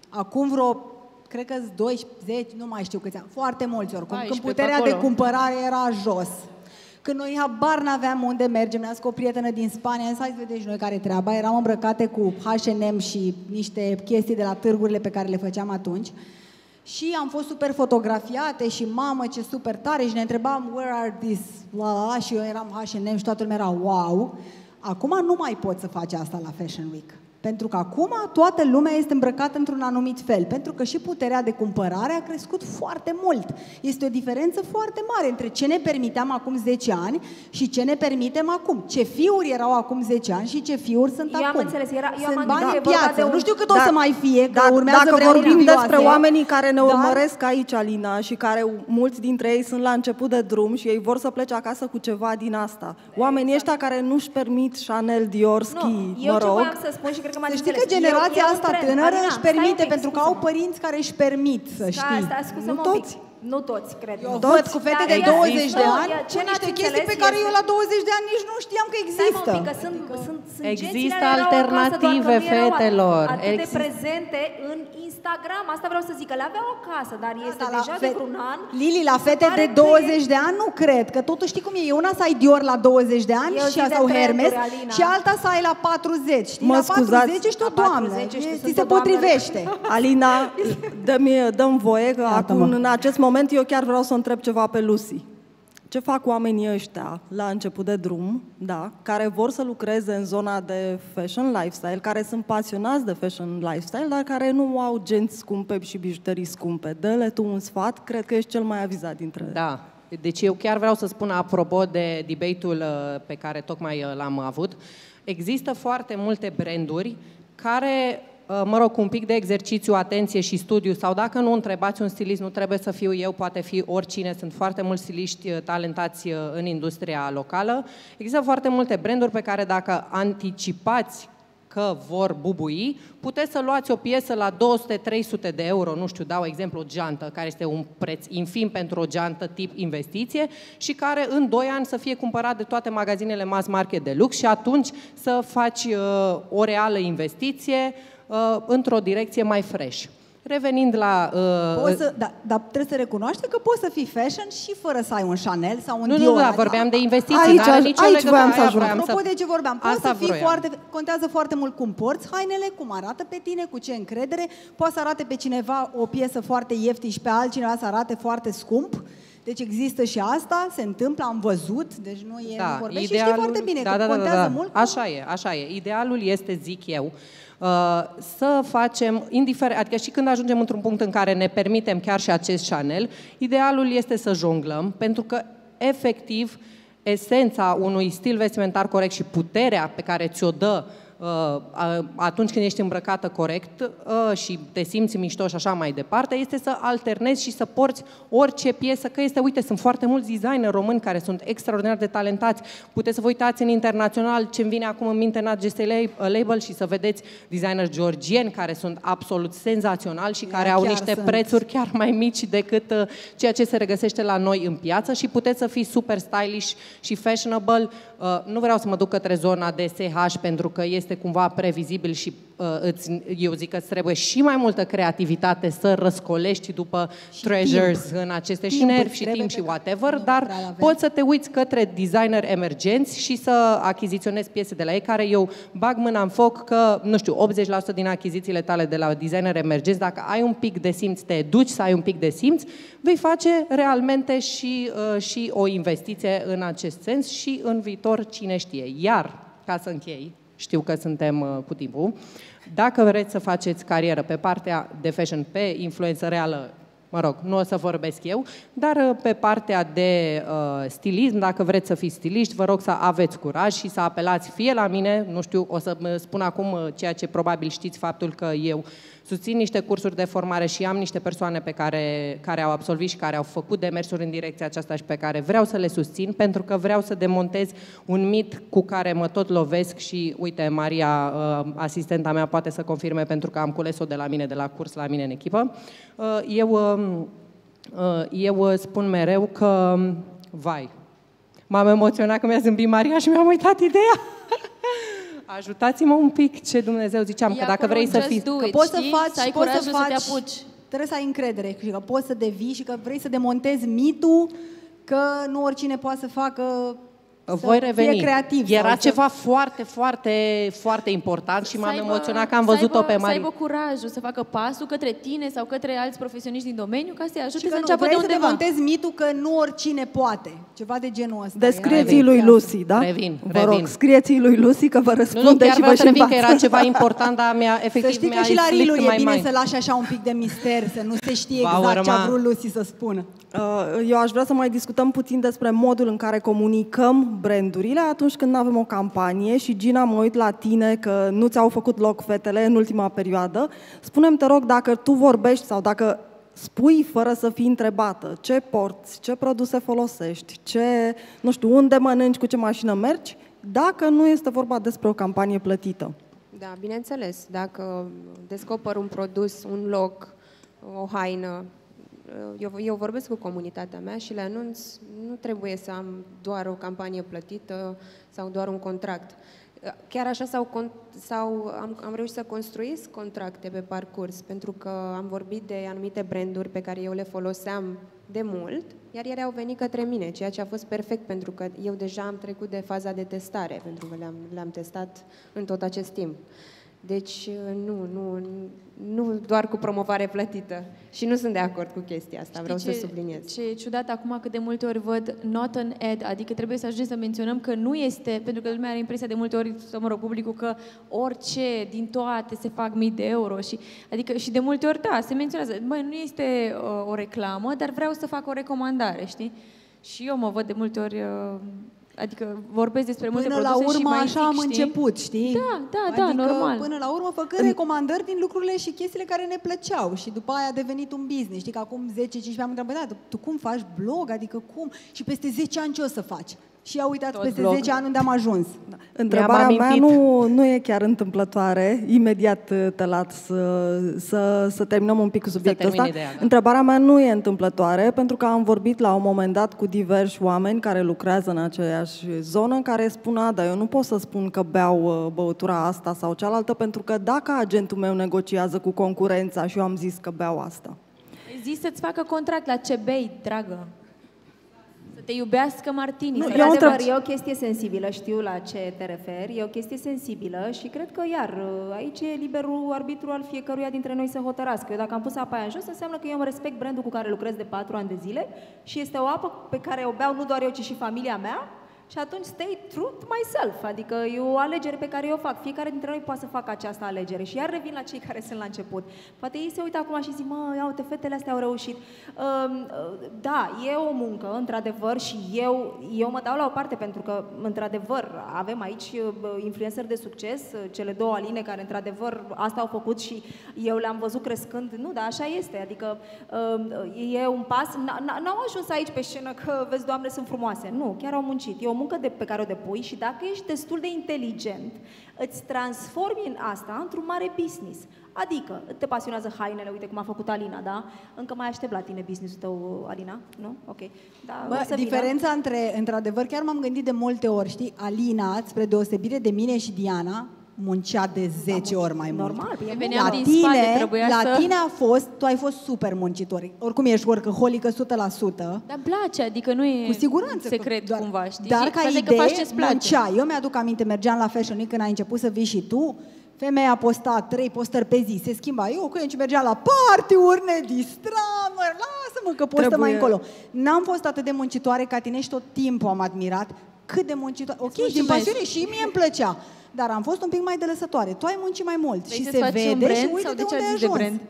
[SPEAKER 6] acum vreo, cred că 12, nu mai știu câți ani, foarte mulți oricum,
[SPEAKER 3] 14
[SPEAKER 6] când
[SPEAKER 3] pe
[SPEAKER 6] puterea
[SPEAKER 3] acolo.
[SPEAKER 6] de cumpărare era jos. Când noi habar n-aveam unde mergem, ne-a zis cu o prietenă din Spania, am zis, hai să vedeți noi care treaba. Eram îmbrăcate cu H&M și niște chestii de la târgurile pe care le făceam atunci. Și am fost super fotografiate și mamă ce super tare și ne întrebam where are these la, la, la, și eu eram H&M și toată lumea era wow. Acum nu mai poți să faci asta la Fashion Week. Pentru că acum toată lumea este îmbrăcată într-un anumit fel, pentru că și puterea de cumpărare a crescut foarte mult. Este o diferență foarte mare între ce ne permiteam acum 10 ani și ce ne permitem acum. Ce fiuri erau acum 10 ani și ce fiuri sunt
[SPEAKER 2] Eu am
[SPEAKER 6] acum.
[SPEAKER 2] înțeles, era- eu am
[SPEAKER 6] sunt
[SPEAKER 2] gândit
[SPEAKER 6] bani
[SPEAKER 2] că e
[SPEAKER 6] în
[SPEAKER 2] vorba
[SPEAKER 6] piață.
[SPEAKER 2] de un-
[SPEAKER 6] Nu știu cât o
[SPEAKER 1] Dar-
[SPEAKER 6] să mai fie, că
[SPEAKER 1] dar
[SPEAKER 6] urmează
[SPEAKER 1] dacă
[SPEAKER 6] vremuri
[SPEAKER 1] vorbim
[SPEAKER 6] ambigoase,
[SPEAKER 1] despre oamenii care ne
[SPEAKER 6] dar-
[SPEAKER 1] urmăresc aici, Alina, și care mulți dintre ei sunt la început de drum și ei vor să plece acasă cu ceva din asta. Oamenii ăștia care nu-și permit Chanel, Dior, Ski,
[SPEAKER 2] Nu, eu
[SPEAKER 1] mă
[SPEAKER 2] ce
[SPEAKER 1] rog,
[SPEAKER 2] voiam să spun și cred că m-ați
[SPEAKER 6] Să știi că
[SPEAKER 2] înțeles.
[SPEAKER 6] generația
[SPEAKER 2] E- e un
[SPEAKER 6] asta
[SPEAKER 2] trend.
[SPEAKER 6] tânără
[SPEAKER 2] Alina,
[SPEAKER 6] își
[SPEAKER 2] stai un
[SPEAKER 6] permite,
[SPEAKER 2] pic,
[SPEAKER 6] pentru că au
[SPEAKER 2] scuze-mă.
[SPEAKER 6] părinți care își permit, să
[SPEAKER 2] Stai,
[SPEAKER 6] știi.
[SPEAKER 2] stai,
[SPEAKER 1] Nu
[SPEAKER 2] scuze-mă un
[SPEAKER 1] toți.
[SPEAKER 2] pic. Nu toți, cred.
[SPEAKER 6] Eu
[SPEAKER 2] nu.
[SPEAKER 6] văd cu fete
[SPEAKER 2] Dar
[SPEAKER 6] de
[SPEAKER 2] ea-
[SPEAKER 6] 20 de
[SPEAKER 2] nu,
[SPEAKER 6] ani,
[SPEAKER 2] ea-
[SPEAKER 6] cu
[SPEAKER 2] ce
[SPEAKER 6] niște
[SPEAKER 2] n-ați
[SPEAKER 6] chestii
[SPEAKER 2] înțeles
[SPEAKER 6] pe care
[SPEAKER 2] este-
[SPEAKER 6] eu la 20 de ani nici nu știam că
[SPEAKER 2] Stai mă
[SPEAKER 6] există.
[SPEAKER 2] un pic, că sunt, sunt, sunt
[SPEAKER 5] Există
[SPEAKER 2] gențile care erau acasă, doar că
[SPEAKER 5] alternative,
[SPEAKER 2] nu erau
[SPEAKER 5] fetelor.
[SPEAKER 2] Atât de
[SPEAKER 5] Există-
[SPEAKER 2] prezente în Instagram. Asta vreau să zic, că le aveau acasă, dar este
[SPEAKER 6] Da, la
[SPEAKER 2] deja de
[SPEAKER 6] fe-
[SPEAKER 2] vreun an.
[SPEAKER 6] Lili, la
[SPEAKER 2] se
[SPEAKER 6] fete
[SPEAKER 2] pare
[SPEAKER 6] de
[SPEAKER 2] că
[SPEAKER 6] 20 de ani nu cred, că totuși știi cum e, e una să ai Dior la 20 de ani
[SPEAKER 2] Eu
[SPEAKER 6] și
[SPEAKER 2] zi de
[SPEAKER 6] sau
[SPEAKER 2] trenduri,
[SPEAKER 6] Hermes
[SPEAKER 2] Alina.
[SPEAKER 6] și alta să ai la 40. Știi,
[SPEAKER 1] Mă
[SPEAKER 6] la
[SPEAKER 1] scuzați.
[SPEAKER 6] 40 ești o
[SPEAKER 2] La
[SPEAKER 6] doamnă,
[SPEAKER 2] 40 știi,
[SPEAKER 6] e-
[SPEAKER 2] sunt
[SPEAKER 6] ți se
[SPEAKER 2] o doamnă.
[SPEAKER 6] potrivește.
[SPEAKER 1] Alina, dă-mi, dăm voie că
[SPEAKER 6] Iartă-mă.
[SPEAKER 1] acum, în acest moment, eu chiar vreau să o întreb ceva pe Lucy. Ce fac oamenii ăștia la început de drum, da, care vor să lucreze în zona de fashion lifestyle, care sunt pasionați de fashion lifestyle, dar care nu au genți scumpe și bijuterii scumpe? Dă-le tu un sfat, cred că ești cel mai avizat dintre
[SPEAKER 5] Da. Deci eu chiar vreau să spun, apropo de debate-ul uh, pe care tocmai uh, l-am avut, există foarte multe branduri care, uh, mă rog, cu un pic de exercițiu, atenție și studiu, sau dacă nu întrebați un stilist, nu trebuie să fiu eu, poate fi oricine, sunt foarte mulți stiliști uh, talentați uh, în industria locală. Există foarte multe branduri pe care dacă anticipați că vor bubui, puteți să luați o piesă la 200-300 de euro, nu știu, dau exemplu, o geantă, care este un preț infim pentru o geantă tip investiție și care în 2 ani să fie cumpărat de toate magazinele mass market de lux și atunci să faci uh, o reală investiție. uh, într-o direcție mai fresh. Revenind la... Uh,
[SPEAKER 6] Poți să, da, dar trebuie să recunoaște că poți să fii fashion și fără să ai un Chanel sau un
[SPEAKER 5] nu,
[SPEAKER 6] Dior.
[SPEAKER 5] nu, da,
[SPEAKER 6] adică-
[SPEAKER 5] vorbeam de investiții,
[SPEAKER 1] Aici
[SPEAKER 5] n-are
[SPEAKER 1] aș-
[SPEAKER 5] nicio
[SPEAKER 1] aici
[SPEAKER 5] legătură,
[SPEAKER 1] voiam să
[SPEAKER 5] aia
[SPEAKER 1] ajung.
[SPEAKER 5] vroiam
[SPEAKER 6] Apropo de ce vorbeam, poți
[SPEAKER 5] Asta
[SPEAKER 6] să fii
[SPEAKER 5] vroiam.
[SPEAKER 6] foarte, contează foarte mult cum porți hainele, cum arată pe tine, cu ce încredere, poate să arate pe cineva o piesă foarte ieftin și pe altcineva să arate foarte scump. Deci există și asta, se întâmplă, am văzut, deci nu e, nu vorbesc și știi foarte bine
[SPEAKER 5] da,
[SPEAKER 6] că
[SPEAKER 5] da, da,
[SPEAKER 6] contează
[SPEAKER 5] da, da.
[SPEAKER 6] mult.
[SPEAKER 5] Așa e, așa e. Idealul este, zic eu, uh, să facem, indiferent, adică și când ajungem într-un punct în care ne permitem chiar și acest Chanel, idealul este să jonglăm, pentru că efectiv esența unui stil vestimentar corect și puterea pe care ți-o dă uh, a- atunci când ești îmbrăcată corect uh, și te simți mișto și așa mai departe, este să alternezi și să porți orice piesă, că este, uite, sunt foarte mulți designer români care sunt extraordinar de talentați. Puteți să vă uitați în internațional ce îmi vine acum în minte în GST Label și să vedeți designer georgieni care sunt absolut senzaționali și care au
[SPEAKER 6] chiar
[SPEAKER 5] niște
[SPEAKER 6] sunt.
[SPEAKER 5] prețuri chiar mai mici decât uh, ceea ce se regăsește la noi în piață și puteți să fiți super stylish și fashionable. Uh, nu vreau să mă duc către zona de SH pentru că este este cumva previzibil și uh, îți, eu zic că îți trebuie și mai multă creativitate să răscolești după și treasures timp. în aceste timp și nervi și timp și whatever, dar poți să te uiți către designer emergenți și să achiziționezi piese de la ei care eu bag mâna în foc că, nu știu, 80% din achizițiile tale de la designer emergenți, dacă ai un pic de simț, te duci să ai un pic de simț, vei face realmente și, uh, și o investiție în acest sens și în viitor cine știe. Iar, ca să închei, știu că suntem uh, cu timpul, dacă vreți să faceți carieră pe partea de fashion, pe influență reală, mă rog, nu o să vorbesc eu, dar uh, pe partea de uh, stilism, dacă vreți să fiți stiliști, vă rog să aveți curaj și să apelați fie la mine, nu știu, o să spun acum uh, ceea ce probabil știți, faptul că eu susțin niște cursuri de formare și am niște persoane pe care, care au absolvit și care au făcut demersuri în direcția aceasta și pe care vreau să le susțin, pentru că vreau să demontez un mit cu care mă tot lovesc și, uite, Maria, uh, asistenta mea, poate să confirme pentru că am cules-o de la mine, de la curs la mine în echipă. Uh, eu, um, uh, eu spun mereu că, vai, m-am emoționat că mi-a zâmbit Maria și mi-am uitat ideea. Ajutați-mă un pic ce Dumnezeu ziceam, că dacă vrei să fii...
[SPEAKER 7] Că poți să faci, să ai poți să, faci, să te apuci. Trebuie să ai încredere și că poți să devii și că vrei să demontezi mitul că nu oricine poate să facă
[SPEAKER 5] voi reveni. Fie creativ. Era ceva să... foarte, foarte, foarte important și m-am emoționat că am văzut-o pe Maria. Să
[SPEAKER 3] aibă curajul să facă pasul către tine sau către alți profesioniști din domeniu ca să-i ajute să înceapă de undeva.
[SPEAKER 7] să demontezi mitul că nu oricine poate. Ceva de genul ăsta.
[SPEAKER 1] Descrieți-i lui Lucy, da?
[SPEAKER 5] Revin,
[SPEAKER 1] vă rog, scrieți-i lui Lucy că vă răspunde nu, nu, chiar
[SPEAKER 5] și
[SPEAKER 1] vă și
[SPEAKER 5] revin că era ceva important, dar mi-a efectiv
[SPEAKER 7] Să știi că și la Rilu e bine să lași așa un pic de mister, să nu se știe exact ce a vrut Lucy să spună.
[SPEAKER 1] Uh, eu aș vrea să mai discutăm puțin despre modul în care comunicăm brandurile atunci când avem o campanie și Gina mă uit la tine că nu ți-au făcut loc fetele în ultima perioadă. Spunem te rog, dacă tu vorbești sau dacă spui fără să fii întrebată ce porți, ce produse folosești, ce, nu știu, unde mănânci, cu ce mașină mergi, dacă nu este vorba despre o campanie plătită.
[SPEAKER 4] Da, bineînțeles. Dacă descoper un produs, un loc, o haină, eu, eu vorbesc cu comunitatea mea și le anunț, nu trebuie să am doar o campanie plătită sau doar un contract. Chiar așa sau, sau am, am reușit să construiesc contracte pe parcurs, pentru că am vorbit de anumite branduri pe care eu le foloseam de mult, iar ele au venit către mine, ceea ce a fost perfect, pentru că eu deja am trecut de faza de testare, pentru că le-am, le-am testat în tot acest timp. Deci nu, nu, nu doar cu promovare plătită. Și nu sunt de acord cu chestia asta, Știi vreau ce, să subliniez.
[SPEAKER 3] Ce e ciudat acum că de multe ori văd not an ad, adică trebuie să ajungem să menționăm că nu este, pentru că lumea are impresia de multe ori, să mă rog, publicul, că orice, din toate, se fac mii de euro. Și, adică, și de multe ori, da, se menționează, băi, nu este uh, o reclamă, dar vreau să fac o recomandare, știi? Și eu mă văd de multe ori uh, Adică vorbesc despre multe
[SPEAKER 7] până
[SPEAKER 3] produse
[SPEAKER 7] la urmă
[SPEAKER 3] și mai
[SPEAKER 7] așa
[SPEAKER 3] zic,
[SPEAKER 7] am
[SPEAKER 3] știi?
[SPEAKER 7] început, știi?
[SPEAKER 3] Da, da, da,
[SPEAKER 7] adică,
[SPEAKER 3] normal.
[SPEAKER 7] până la urmă făcând recomandări din lucrurile și chestiile care ne plăceau și după aia a devenit un business. Știi că acum 10-15 am întrebat, da, tu cum faci blog? Adică cum? Și peste 10 ani ce o să faci? Și a uitat Tot peste blog. 10 ani unde am ajuns. Da.
[SPEAKER 1] Întrebarea mea nu, nu e chiar întâmplătoare. Imediat uh, te lat să, să, să terminăm un pic cu subiectul ăsta. Ideea, da. Întrebarea mea nu e întâmplătoare, pentru că am vorbit la un moment dat cu diversi oameni care lucrează în aceeași zonă, care spun, a, dar eu nu pot să spun că beau uh, băutura asta sau cealaltă, pentru că dacă agentul meu negociază cu concurența și eu am zis că beau asta.
[SPEAKER 3] Zis să-ți facă contract la ce bei, dragă te iubească Martini.
[SPEAKER 2] Nu, e, adevăr, e o chestie sensibilă, știu la ce te referi, e o chestie sensibilă și cred că, iar, aici e liberul arbitru al fiecăruia dintre noi să hotărască. Eu dacă am pus apa aia în jos, înseamnă că eu îmi respect brandul cu care lucrez de patru ani de zile și este o apă pe care o beau nu doar eu, ci și familia mea și atunci stay true to myself, adică e o alegere pe care eu o fac. Fiecare dintre noi poate să facă această alegere. Și iar revin la cei care sunt la început. Poate ei se uită acum și zic, mă, ia uite, fetele astea au reușit. Uh, da, e o muncă, într-adevăr, și eu, eu mă dau la o parte pentru că, într-adevăr, avem aici uh, influenceri de succes, uh, cele două Aline care, într-adevăr, asta au făcut și eu le-am văzut crescând. Nu, dar așa este, adică uh, e un pas. N-au ajuns aici pe scenă că, vezi, doamne, sunt frumoase. Nu, chiar au muncit. E o muncă de, pe care o depui și dacă ești destul de inteligent, îți transformi în asta într-un mare business. Adică, te pasionează hainele, uite cum a făcut Alina, da? Încă mai aștept la tine business-ul tău, Alina, nu? Ok. Da,
[SPEAKER 7] Bă, să diferența vină. între, într-adevăr, chiar m-am gândit de multe ori, știi, Alina, spre deosebire de mine și Diana,
[SPEAKER 6] muncea de 10 ori mai mult.
[SPEAKER 2] Normal, e
[SPEAKER 3] Veneam
[SPEAKER 6] La
[SPEAKER 3] din
[SPEAKER 6] tine,
[SPEAKER 3] spate, trebuia
[SPEAKER 6] la
[SPEAKER 3] să...
[SPEAKER 6] tine a fost, tu ai fost super muncitor. Oricum ești workaholică 100%.
[SPEAKER 3] Dar îmi place, adică nu e
[SPEAKER 6] Cu siguranță.
[SPEAKER 3] secret
[SPEAKER 6] doar,
[SPEAKER 3] cumva, știi?
[SPEAKER 6] Dar
[SPEAKER 3] Și
[SPEAKER 6] ca
[SPEAKER 3] faza e
[SPEAKER 6] idee,
[SPEAKER 3] că faci ce-ți place.
[SPEAKER 6] muncea. Eu mi-aduc aminte, mergeam la Fashion Week când ai început să vii și tu, Femeia posta trei postări pe zi, se schimba. Eu când mergeam la party-uri, ne distram, mă, lasă-mă că postă
[SPEAKER 1] Trebuie-
[SPEAKER 6] mai încolo. N-am fost atât de muncitoare ca tine și tot timpul am admirat cât de muncitoare. Ok,
[SPEAKER 3] Îți
[SPEAKER 6] din
[SPEAKER 3] mulțumesc.
[SPEAKER 6] pasiune și mie îmi plăcea. Dar am fost un pic mai de lăsătoare. Tu ai muncit mai mult
[SPEAKER 3] Vrei
[SPEAKER 6] și
[SPEAKER 3] să-ți
[SPEAKER 6] se
[SPEAKER 3] faci
[SPEAKER 6] vede
[SPEAKER 3] un brand
[SPEAKER 6] și uite
[SPEAKER 3] sau
[SPEAKER 6] de
[SPEAKER 3] de ce
[SPEAKER 6] unde ai
[SPEAKER 3] ai zis de
[SPEAKER 6] ajuns.
[SPEAKER 3] brand?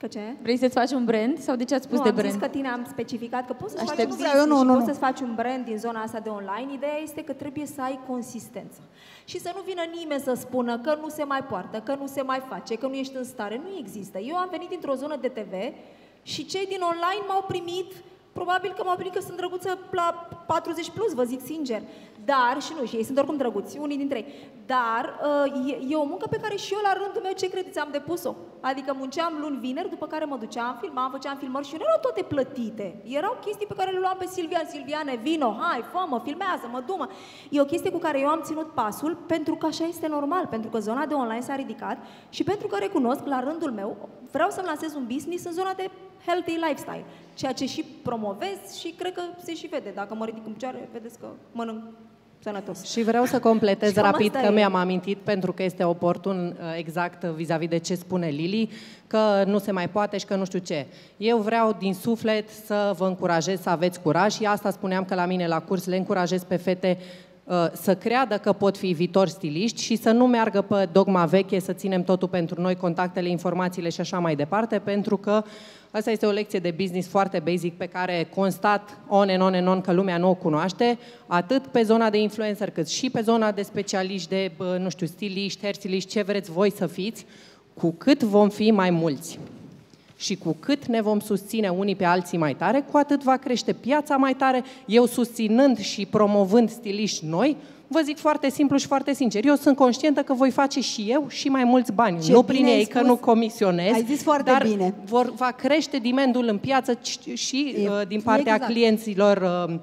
[SPEAKER 2] Că ce?
[SPEAKER 3] Vrei să-ți faci un brand sau de ce ați spus
[SPEAKER 2] nu,
[SPEAKER 3] de
[SPEAKER 2] am
[SPEAKER 3] brand?
[SPEAKER 2] zis că tine am specificat că poți să faci
[SPEAKER 3] Aștept.
[SPEAKER 2] un
[SPEAKER 6] Nu
[SPEAKER 2] business
[SPEAKER 6] vreau, eu nu,
[SPEAKER 2] și
[SPEAKER 6] nu,
[SPEAKER 2] poți
[SPEAKER 6] nu.
[SPEAKER 2] să faci un brand din zona asta de online. Ideea este că trebuie să ai consistență. Și să nu vină nimeni să spună că nu se mai poartă, că nu se mai face, că nu ești în stare. Nu există. Eu am venit dintr-o zonă de TV și cei din online m-au primit Probabil că m-au primit că sunt drăguță la 40 plus, vă zic sincer. Dar, și nu, și ei sunt oricum drăguți, unii dintre ei. Dar uh, e, e o muncă pe care și eu la rândul meu, ce credeți, am depus-o. Adică munceam luni, vineri, după care mă duceam, filmam, făceam filmări și nu erau toate plătite. Erau chestii pe care le luam pe Silvian, Silviane, vino, hai, fă-mă, filmează, mă, du-mă. E o chestie cu care eu am ținut pasul pentru că așa este normal, pentru că zona de online s-a ridicat și pentru că recunosc la rândul meu, vreau să-mi lansez un business în zona de healthy lifestyle, ceea ce și promovez și cred că se și vede. Dacă mă ridic în picioare, vedeți că mănânc sănătos.
[SPEAKER 5] Și vreau să completez
[SPEAKER 2] Și cam
[SPEAKER 5] rapid
[SPEAKER 2] asta
[SPEAKER 5] că
[SPEAKER 2] e.
[SPEAKER 5] mi-am amintit pentru că este oportun uh, exact vis-a-vis de ce spune Lili, că nu se mai poate și că nu știu ce. Eu vreau din suflet să vă încurajez să aveți curaj și asta spuneam că la mine la curs le încurajez pe fete uh, să creadă că pot fi viitori stiliști și să nu meargă pe dogma veche, să ținem totul pentru noi, contactele, informațiile și așa mai departe, pentru că Asta este o lecție de business foarte basic pe care constat on and on and on că lumea nu o cunoaște, atât pe zona de influencer cât și pe zona de specialiști, de, bă, nu știu, stiliști, hairstyliști, ce vreți voi să fiți, cu cât vom fi mai mulți și cu cât ne vom susține unii pe alții mai tare, cu atât va crește piața mai tare. Eu susținând și promovând stiliști noi, vă zic foarte simplu și foarte sincer, eu sunt conștientă că voi face și eu și mai mulți bani.
[SPEAKER 6] Ce
[SPEAKER 5] nu
[SPEAKER 6] bine
[SPEAKER 5] prin
[SPEAKER 6] ai
[SPEAKER 5] ei, că
[SPEAKER 6] spus.
[SPEAKER 5] nu comisionez,
[SPEAKER 6] Ai zis foarte
[SPEAKER 5] dar
[SPEAKER 6] bine.
[SPEAKER 5] vor, va crește demandul în piață ci- și
[SPEAKER 6] E-
[SPEAKER 5] uh, din partea
[SPEAKER 6] exact.
[SPEAKER 5] clienților uh, uh,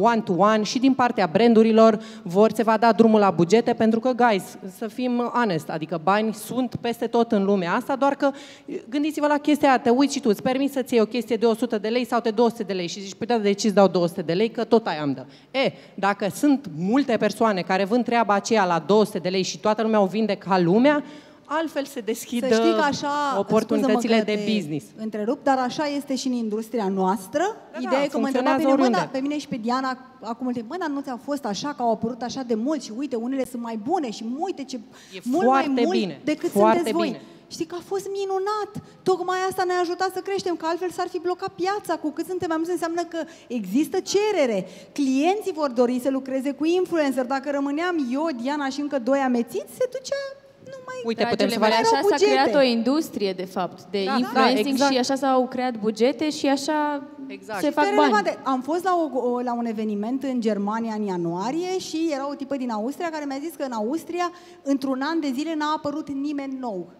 [SPEAKER 5] one-to-one și din partea brandurilor vor, se va da drumul la bugete pentru că, guys, să fim honest, adică bani sunt peste tot în lumea asta, doar că uh, gândiți-vă la chestia aia, te uiți și tu, îți permiți să-ți iei o chestie de 100 de lei sau de 200 de lei și zici, păi da, de ce îți dau 200 de lei, că tot aia am dă. E, dacă sunt multe persoane care vând treaba aceea la 200 de lei și toată lumea o vinde ca lumea, altfel se deschid
[SPEAKER 6] Să știi că așa,
[SPEAKER 5] oportunitățile
[SPEAKER 6] scuză-mă că
[SPEAKER 5] de
[SPEAKER 6] te
[SPEAKER 5] business.
[SPEAKER 6] Întrerup, dar așa este și în industria noastră.
[SPEAKER 5] Da,
[SPEAKER 6] Ideea
[SPEAKER 5] da,
[SPEAKER 6] e că mă întreba
[SPEAKER 5] funcționează
[SPEAKER 6] pe mine, mă,
[SPEAKER 5] oriunde.
[SPEAKER 6] da, pe mine și pe Diana acum mult timp, mă, dar nu ți-a fost așa că au apărut așa de mult și uite, unele sunt mai bune și uite ce
[SPEAKER 5] E
[SPEAKER 6] mult
[SPEAKER 5] foarte
[SPEAKER 6] mai mult
[SPEAKER 5] bine,
[SPEAKER 6] decât
[SPEAKER 5] foarte
[SPEAKER 6] sunteți voi.
[SPEAKER 5] bine.
[SPEAKER 6] Știi că a fost minunat. Tocmai asta ne-a ajutat să creștem, că altfel s-ar fi blocat piața. Cu cât suntem mai mulți, înseamnă că există cerere. Clienții vor dori să lucreze cu influencer. Dacă rămâneam eu, Diana și încă doi amețiți, se ducea nu mai...
[SPEAKER 5] Uite, putem să
[SPEAKER 3] Dragile mele,
[SPEAKER 5] facem...
[SPEAKER 3] așa
[SPEAKER 6] erau
[SPEAKER 3] s-a
[SPEAKER 6] bugete.
[SPEAKER 3] creat o industrie, de fapt, de
[SPEAKER 5] Da, da,
[SPEAKER 3] influencing
[SPEAKER 5] exact.
[SPEAKER 3] și așa s-au creat bugete și așa
[SPEAKER 5] Exact.
[SPEAKER 3] se
[SPEAKER 6] Și
[SPEAKER 3] fac
[SPEAKER 6] pe
[SPEAKER 3] bani.
[SPEAKER 6] relevante. Am fost la, o, o- la un eveniment în Germania în ianuarie și era o tipă din Austria care mi-a zis că în Austria, într-un an de zile, n-a apărut nimeni nou.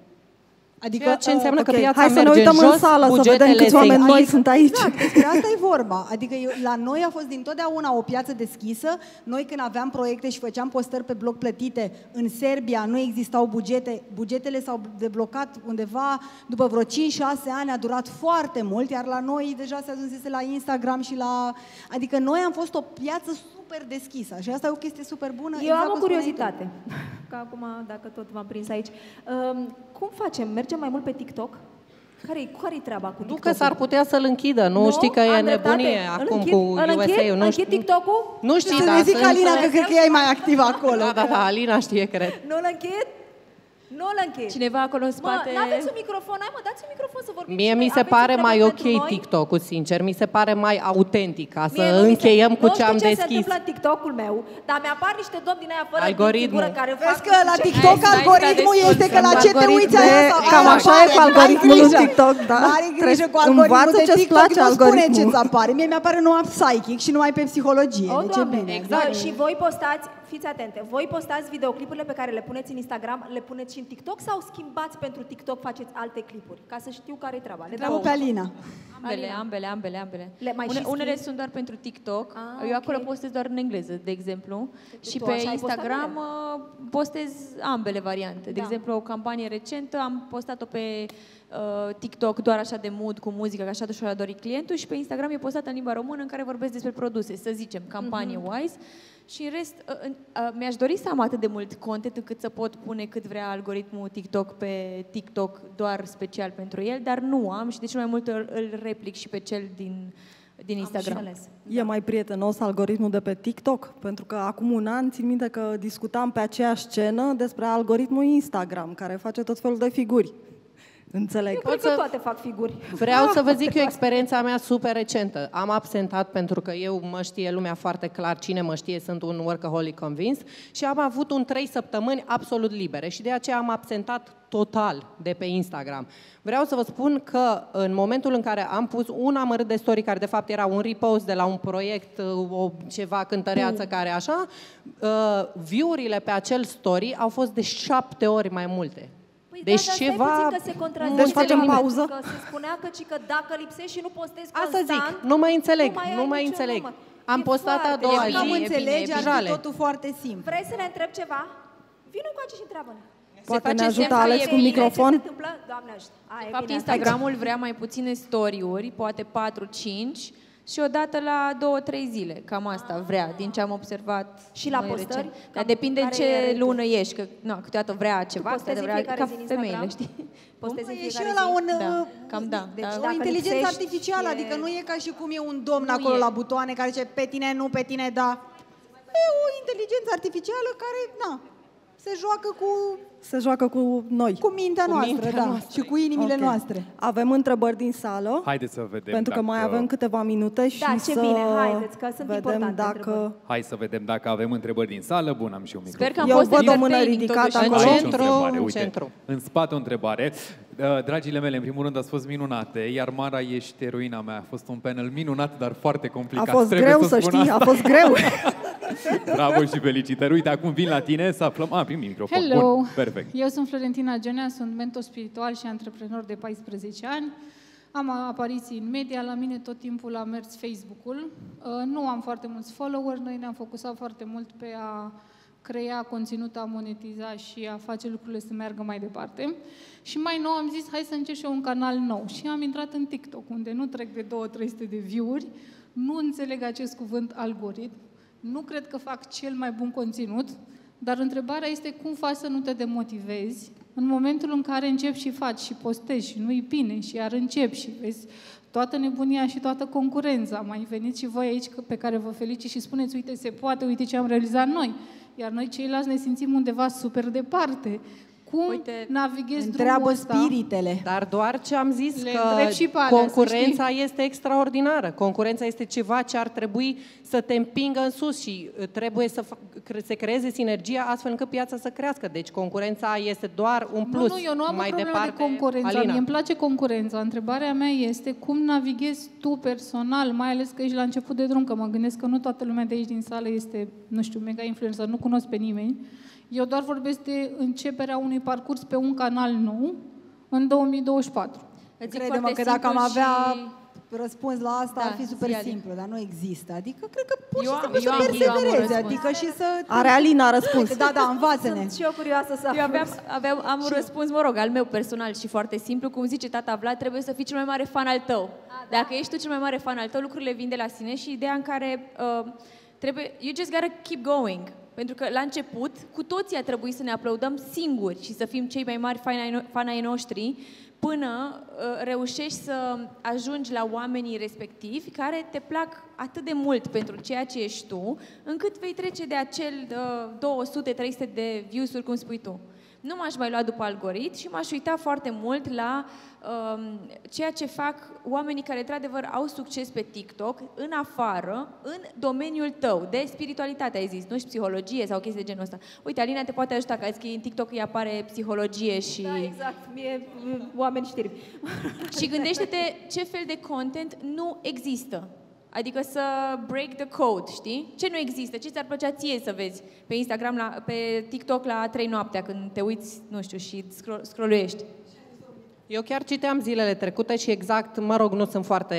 [SPEAKER 6] Adică,
[SPEAKER 5] Ceea ce înseamnă că
[SPEAKER 1] Ok,
[SPEAKER 5] piața
[SPEAKER 1] hai să ne
[SPEAKER 5] merge
[SPEAKER 1] uităm
[SPEAKER 5] jos,
[SPEAKER 1] în sală să
[SPEAKER 5] bugetele
[SPEAKER 1] vedem câți
[SPEAKER 5] se
[SPEAKER 1] oameni noi
[SPEAKER 5] închid.
[SPEAKER 1] sunt aici.
[SPEAKER 6] Exact, despre asta e vorba. Adică eu, la noi a fost dintotdeauna o piață deschisă. Noi când aveam proiecte și făceam postări pe blog plătite în Serbia, nu existau bugete. Bugetele s-au deblocat undeva după vreo 5-6 ani, a durat foarte mult, iar la noi deja se ajunsese la Instagram și la... Adică noi am fost o piață super deschisă și asta e o chestie super bună.
[SPEAKER 2] Eu
[SPEAKER 6] exact
[SPEAKER 2] am o
[SPEAKER 6] cum spuneai tu.
[SPEAKER 2] curiozitate. Că acum, dacă tot v-am prins aici. Um, cum facem? Mergem mai mult pe TikTok? Care-i, care-i treaba cu
[SPEAKER 5] Nu
[SPEAKER 2] TikTok?
[SPEAKER 5] că s-ar putea să-l închidă, nu, știi că e nebunie acum cu USA-ul. Nu
[SPEAKER 2] Închid
[SPEAKER 5] știu,
[SPEAKER 2] TikTok-ul?
[SPEAKER 5] nu știi,
[SPEAKER 6] Să
[SPEAKER 5] da,
[SPEAKER 6] ne zic
[SPEAKER 5] sunt-
[SPEAKER 6] Alina că cred că ea e mai activă acolo.
[SPEAKER 5] Da, da, da, Alina știe, cred.
[SPEAKER 2] Nu-l închid? Nu-l închid.
[SPEAKER 3] Cineva acolo în spate...
[SPEAKER 2] Mă, n-aveți un microfon? Hai mă, dați un microfon să vorbim.
[SPEAKER 5] Mie
[SPEAKER 2] și
[SPEAKER 5] mi
[SPEAKER 2] noi.
[SPEAKER 5] se
[SPEAKER 2] Aveți
[SPEAKER 5] pare
[SPEAKER 2] o
[SPEAKER 5] mai
[SPEAKER 2] treabă
[SPEAKER 5] ok
[SPEAKER 2] pentru noi?
[SPEAKER 5] TikTok-ul, sincer. Mi se pare mai autentic, ca să
[SPEAKER 2] Mie nu mi se-
[SPEAKER 5] încheiem cu ce am
[SPEAKER 2] Nu știu ce se
[SPEAKER 5] deschis.
[SPEAKER 2] întâmplă în TikTok-ul meu, dar mi-apar niște domni din aia fără
[SPEAKER 5] Algoritmul.
[SPEAKER 2] figură care fac...
[SPEAKER 6] Vezi că la
[SPEAKER 2] ce-
[SPEAKER 6] TikTok
[SPEAKER 3] Hai, stai,
[SPEAKER 6] algoritmul
[SPEAKER 3] stai,
[SPEAKER 6] este
[SPEAKER 3] stai,
[SPEAKER 6] că la ce te
[SPEAKER 3] algoritmul.
[SPEAKER 6] uiți aia sau
[SPEAKER 1] Cam
[SPEAKER 6] aia
[SPEAKER 1] așa e
[SPEAKER 6] apare.
[SPEAKER 1] cu algoritmul
[SPEAKER 6] Ai
[SPEAKER 1] în
[SPEAKER 6] grijă.
[SPEAKER 1] TikTok, da.
[SPEAKER 6] Mare grijă cu
[SPEAKER 1] Trebuie-
[SPEAKER 6] algoritmul
[SPEAKER 1] învață
[SPEAKER 6] de
[SPEAKER 1] ce-ți
[SPEAKER 6] TikTok,
[SPEAKER 1] place
[SPEAKER 6] nu spune
[SPEAKER 1] algoritmul.
[SPEAKER 6] ce-ți apare. Mie mi-apare numai psychic și numai pe psihologie.
[SPEAKER 2] O,
[SPEAKER 6] deci e
[SPEAKER 2] Doamne,
[SPEAKER 6] bine.
[SPEAKER 2] exact. Și voi postați, fiți atente. Voi postați videoclipurile pe care le puneți în Instagram, le puneți și în TikTok sau schimbați pentru TikTok, faceți alte clipuri? Ca să știu care e treaba. Le
[SPEAKER 7] Treabă pe Alina.
[SPEAKER 3] Ambele,
[SPEAKER 2] Alina.
[SPEAKER 3] ambele, ambele, ambele.
[SPEAKER 2] Le mai
[SPEAKER 3] Une,
[SPEAKER 2] și
[SPEAKER 3] unele
[SPEAKER 2] schimbi?
[SPEAKER 3] sunt doar pentru TikTok.
[SPEAKER 2] Ah,
[SPEAKER 3] Eu acolo
[SPEAKER 2] ok.
[SPEAKER 3] postez doar în engleză, de exemplu. și
[SPEAKER 2] tu
[SPEAKER 3] pe
[SPEAKER 2] așa ai postat
[SPEAKER 3] Instagram
[SPEAKER 2] ele?
[SPEAKER 3] uh, postez ambele variante. De
[SPEAKER 2] Da.
[SPEAKER 3] exemplu, o campanie recentă am postat-o pe uh, TikTok doar așa de mood cu muzică, că așa de și-a dorit clientul și pe Instagram e postată în limba română în care vorbesc despre produse, să zicem, campanie-wise. Și în rest, uh, în- uh, mi-aș dori să am atât de mult content încât să pot pune cât vrea algoritmul TikTok pe TikTok doar special pentru el, dar nu am și de cel mai multe ori îl replic și pe cel din, din Instagram.
[SPEAKER 2] Am și ales.
[SPEAKER 1] E mai prietenos algoritmul de pe TikTok? Pentru că acum un an țin minte că discutam pe aceeași scenă despre algoritmul Instagram, care face tot felul de figuri. Înțeleg.
[SPEAKER 2] Eu cred
[SPEAKER 5] să-
[SPEAKER 2] că toate fac figuri.
[SPEAKER 5] Vreau să vă zic eu experiența mea super recentă. Am absentat pentru că eu mă știe lumea foarte clar, cine mă știe, sunt un workaholic convins și am avut un trei săptămâni absolut libere și de aceea am absentat total de pe Instagram. Vreau să vă spun că în momentul în care am pus un amărât de story, care de fapt era un repost de la un proiect, o ceva cântăreață care așa, uh, view-urile pe acel story au fost de șapte ori mai multe.
[SPEAKER 2] Păi
[SPEAKER 5] deci
[SPEAKER 2] da, dar stai
[SPEAKER 5] ceva...
[SPEAKER 2] puțin că se contrazice
[SPEAKER 1] Deci facem
[SPEAKER 2] pentru
[SPEAKER 1] pauză?
[SPEAKER 2] Că se spunea că, ci că dacă lipsești și nu postezi
[SPEAKER 5] Asta
[SPEAKER 2] constant,
[SPEAKER 5] zic, nu mai înțeleg,
[SPEAKER 2] mai
[SPEAKER 5] nu
[SPEAKER 2] ai
[SPEAKER 5] mai
[SPEAKER 2] niciun
[SPEAKER 5] înțeleg.
[SPEAKER 2] număr.
[SPEAKER 5] Am
[SPEAKER 2] E
[SPEAKER 5] postat a
[SPEAKER 2] foarte
[SPEAKER 5] doua
[SPEAKER 2] bine.
[SPEAKER 5] zi.
[SPEAKER 7] Dacă am
[SPEAKER 5] e bine,
[SPEAKER 7] înțelege,
[SPEAKER 5] e
[SPEAKER 7] ar
[SPEAKER 5] bine.
[SPEAKER 7] fi totul foarte simplu.
[SPEAKER 2] Vrei să ne întreb ceva? Vino cu și întreabă-ne.
[SPEAKER 1] Poate
[SPEAKER 3] face
[SPEAKER 1] ne ajută
[SPEAKER 3] semn că
[SPEAKER 1] Alex
[SPEAKER 3] e
[SPEAKER 1] cu
[SPEAKER 3] bine.
[SPEAKER 1] microfon?
[SPEAKER 2] Ce se întâmplă? Doamne ajută. A,
[SPEAKER 3] De
[SPEAKER 2] e
[SPEAKER 3] fapt,
[SPEAKER 2] bine,
[SPEAKER 3] Instagramul vrea mai puține story-uri, poate 4-5, și o dată la 2-3 zile. Cam asta vrea, din ce am observat.
[SPEAKER 2] Și la
[SPEAKER 3] noi
[SPEAKER 2] postări?
[SPEAKER 3] recent. Dar
[SPEAKER 2] Cam
[SPEAKER 3] depinde în
[SPEAKER 2] care e
[SPEAKER 3] ce
[SPEAKER 2] ritmul?
[SPEAKER 3] lună ești, că na, câteodată vrea ceva,
[SPEAKER 2] postezi
[SPEAKER 3] câteodată
[SPEAKER 2] în
[SPEAKER 3] vrea
[SPEAKER 2] fiecare
[SPEAKER 3] ca
[SPEAKER 2] zi în
[SPEAKER 3] femeile,
[SPEAKER 2] Instagram?
[SPEAKER 3] știi?
[SPEAKER 2] Postezi în
[SPEAKER 7] Mă, e și
[SPEAKER 2] fiecare
[SPEAKER 7] ăla
[SPEAKER 2] zi?
[SPEAKER 7] un...
[SPEAKER 3] Da,
[SPEAKER 7] uh,
[SPEAKER 3] cam da.
[SPEAKER 7] Deci
[SPEAKER 3] da.
[SPEAKER 7] o
[SPEAKER 2] Dacă
[SPEAKER 7] inteligență
[SPEAKER 2] lipsești,
[SPEAKER 7] artificială,
[SPEAKER 2] e-
[SPEAKER 7] adică nu e ca și cum e un domn
[SPEAKER 3] Nu
[SPEAKER 7] acolo
[SPEAKER 3] e.
[SPEAKER 7] la butoane care zice pe tine nu, pe tine da. E o inteligență artificială care, na, se joacă cu,
[SPEAKER 1] Se joacă cu noi.
[SPEAKER 7] cu mintea
[SPEAKER 5] Cu
[SPEAKER 7] noastră,
[SPEAKER 5] mintea
[SPEAKER 7] da,
[SPEAKER 5] noastră.
[SPEAKER 7] și cu inimile
[SPEAKER 1] Ok.
[SPEAKER 7] noastre.
[SPEAKER 1] Avem întrebări din sală,
[SPEAKER 8] Haideți să vedem
[SPEAKER 1] pentru că
[SPEAKER 8] dacă...
[SPEAKER 1] mai avem câteva minute și
[SPEAKER 2] Da, ce
[SPEAKER 1] să
[SPEAKER 2] bine, haideți, că sunt
[SPEAKER 1] vedem
[SPEAKER 2] importante
[SPEAKER 1] dacă...
[SPEAKER 2] întrebări.
[SPEAKER 8] Hai să vedem dacă avem întrebări din sală. Bun, am și un microfon.
[SPEAKER 3] Sper că am
[SPEAKER 1] Eu
[SPEAKER 3] fost
[SPEAKER 1] văd o mână
[SPEAKER 3] entertaining,
[SPEAKER 1] ridicată
[SPEAKER 3] totuși.
[SPEAKER 1] acolo.
[SPEAKER 8] Aici o
[SPEAKER 5] Centru,
[SPEAKER 8] întrebare, uite.
[SPEAKER 5] centru.
[SPEAKER 8] În spate o întrebare. Uh, Dragile mele, în primul rând ați fost minunate, iar Mara ești eroina mea. A fost un panel minunat, dar foarte
[SPEAKER 1] A
[SPEAKER 8] complicat.
[SPEAKER 1] fost
[SPEAKER 8] Trebuie
[SPEAKER 1] greu,
[SPEAKER 8] să,
[SPEAKER 1] să
[SPEAKER 8] spun
[SPEAKER 1] știi,
[SPEAKER 8] asta.
[SPEAKER 1] a fost greu.
[SPEAKER 8] Bravo și felicitări. Uite, acum vin la tine să aflăm... A, prim microfon.
[SPEAKER 9] Hello!
[SPEAKER 8] Bun, perfect.
[SPEAKER 9] Eu sunt Florentina Genea, sunt mentor spiritual și antreprenor de 14 ani. Am apariții în media, la mine tot timpul a mers Facebook-ul. Uh, Nu am foarte mulți follower, noi ne-am focusat foarte mult pe a crea conținut, a monetiza și a face lucrurile să meargă mai departe. Și mai nou am zis, hai să încerc și eu un canal nou. Și am intrat în TikTok, unde nu trec de 2-300 de view-uri, nu înțeleg acest cuvânt algoritm, nu cred că fac cel mai bun conținut, dar întrebarea este cum faci să nu te demotivezi în momentul în care începi și faci și postezi și nu-i bine și iar începi și vezi toată nebunia și toată concurența. Mai veniți și voi aici că- pe care vă felicit și spuneți, uite, se poate, uite ce am realizat noi. Iar noi ceilalți ne simțim undeva super departe. Cum
[SPEAKER 3] Uite,
[SPEAKER 9] navighezi
[SPEAKER 7] Întreabă
[SPEAKER 9] drumul ăsta?
[SPEAKER 7] spiritele.
[SPEAKER 5] Dar doar ce am zis
[SPEAKER 9] Le
[SPEAKER 5] că
[SPEAKER 9] întreb și pe alea, să
[SPEAKER 5] concurența este extraordinară. Concurența este ceva ce ar trebui să te împingă în sus și uh, trebuie să fa- cre- se creeze sinergia astfel încât piața să crească. Deci concurența este doar un plus.
[SPEAKER 9] Nu, nu, eu nu am
[SPEAKER 5] mai
[SPEAKER 9] o problemă
[SPEAKER 5] departe,
[SPEAKER 9] de concurență.
[SPEAKER 5] Alina.
[SPEAKER 9] Mie îmi place concurența. Întrebarea mea este cum navighezi tu personal, mai ales că ești la început de drum, că mă gândesc că nu toată lumea de aici din sală este, nu știu, mega influencer, nu cunosc pe nimeni. Eu doar vorbesc de începerea unui parcurs pe un canal nou în 2024.
[SPEAKER 3] Îți zic
[SPEAKER 7] Crede-mă
[SPEAKER 3] foarte
[SPEAKER 7] că dacă am
[SPEAKER 3] simplu
[SPEAKER 7] avea
[SPEAKER 3] și-
[SPEAKER 7] răspuns la asta,
[SPEAKER 3] Da,
[SPEAKER 7] ar fi super
[SPEAKER 3] zi, Ali.
[SPEAKER 7] simplu, dar nu există. Adică cred că pur și
[SPEAKER 3] Eu am-
[SPEAKER 7] simplu să
[SPEAKER 3] eu am- eu am un
[SPEAKER 7] perseverezi,
[SPEAKER 3] răspuns.
[SPEAKER 7] adică și să...
[SPEAKER 1] Are Alina răspuns.
[SPEAKER 7] Da, da, învață-ne.
[SPEAKER 2] Sunt și eu curioasă să
[SPEAKER 3] Eu
[SPEAKER 2] aflu.
[SPEAKER 3] aveam, aveam, am un răspuns, mă rog, al meu personal și foarte simplu. Cum zice tata Vlad, trebuie să fii cel mai mare fan al tău. Dacă ești tu cel mai mare fan al tău, lucrurile vin de la sine și ideea în care uh, trebuie, you just gotta keep going. Pentru că la început, cu toții a trebuit să ne aplaudăm singuri și să fim cei mai mari fani ai, no- fani ai noștri, până uh, reușești să ajungi la oamenii respectivi care te plac atât de mult pentru ceea ce ești tu, încât vei trece de acel uh, 200-300 de views-uri, cum spui tu. Nu m-aș mai lua după algoritm și m-aș uita foarte mult la um, ceea ce fac oamenii care, într-adevăr, au succes pe TikTok, în afară, în domeniul tău, de spiritualitate, ai zis, nu și psihologie sau chestii de genul ăsta. Uite, Alina te poate ajuta, că ai zis că în TikTok îi apare psihologie și...
[SPEAKER 2] Da, exact. Mie, oameni știri.
[SPEAKER 3] Și gândește-te ce fel de content nu există. Adică să break the code, știi? Ce nu există? Ce ți-ar plăcea ție să vezi pe Instagram, la, pe TikTok la 3 noaptea când te uiți, nu știu, și scro- scrolluiești?
[SPEAKER 5] Eu chiar citeam zilele trecute și exact, mă rog, nu sunt foarte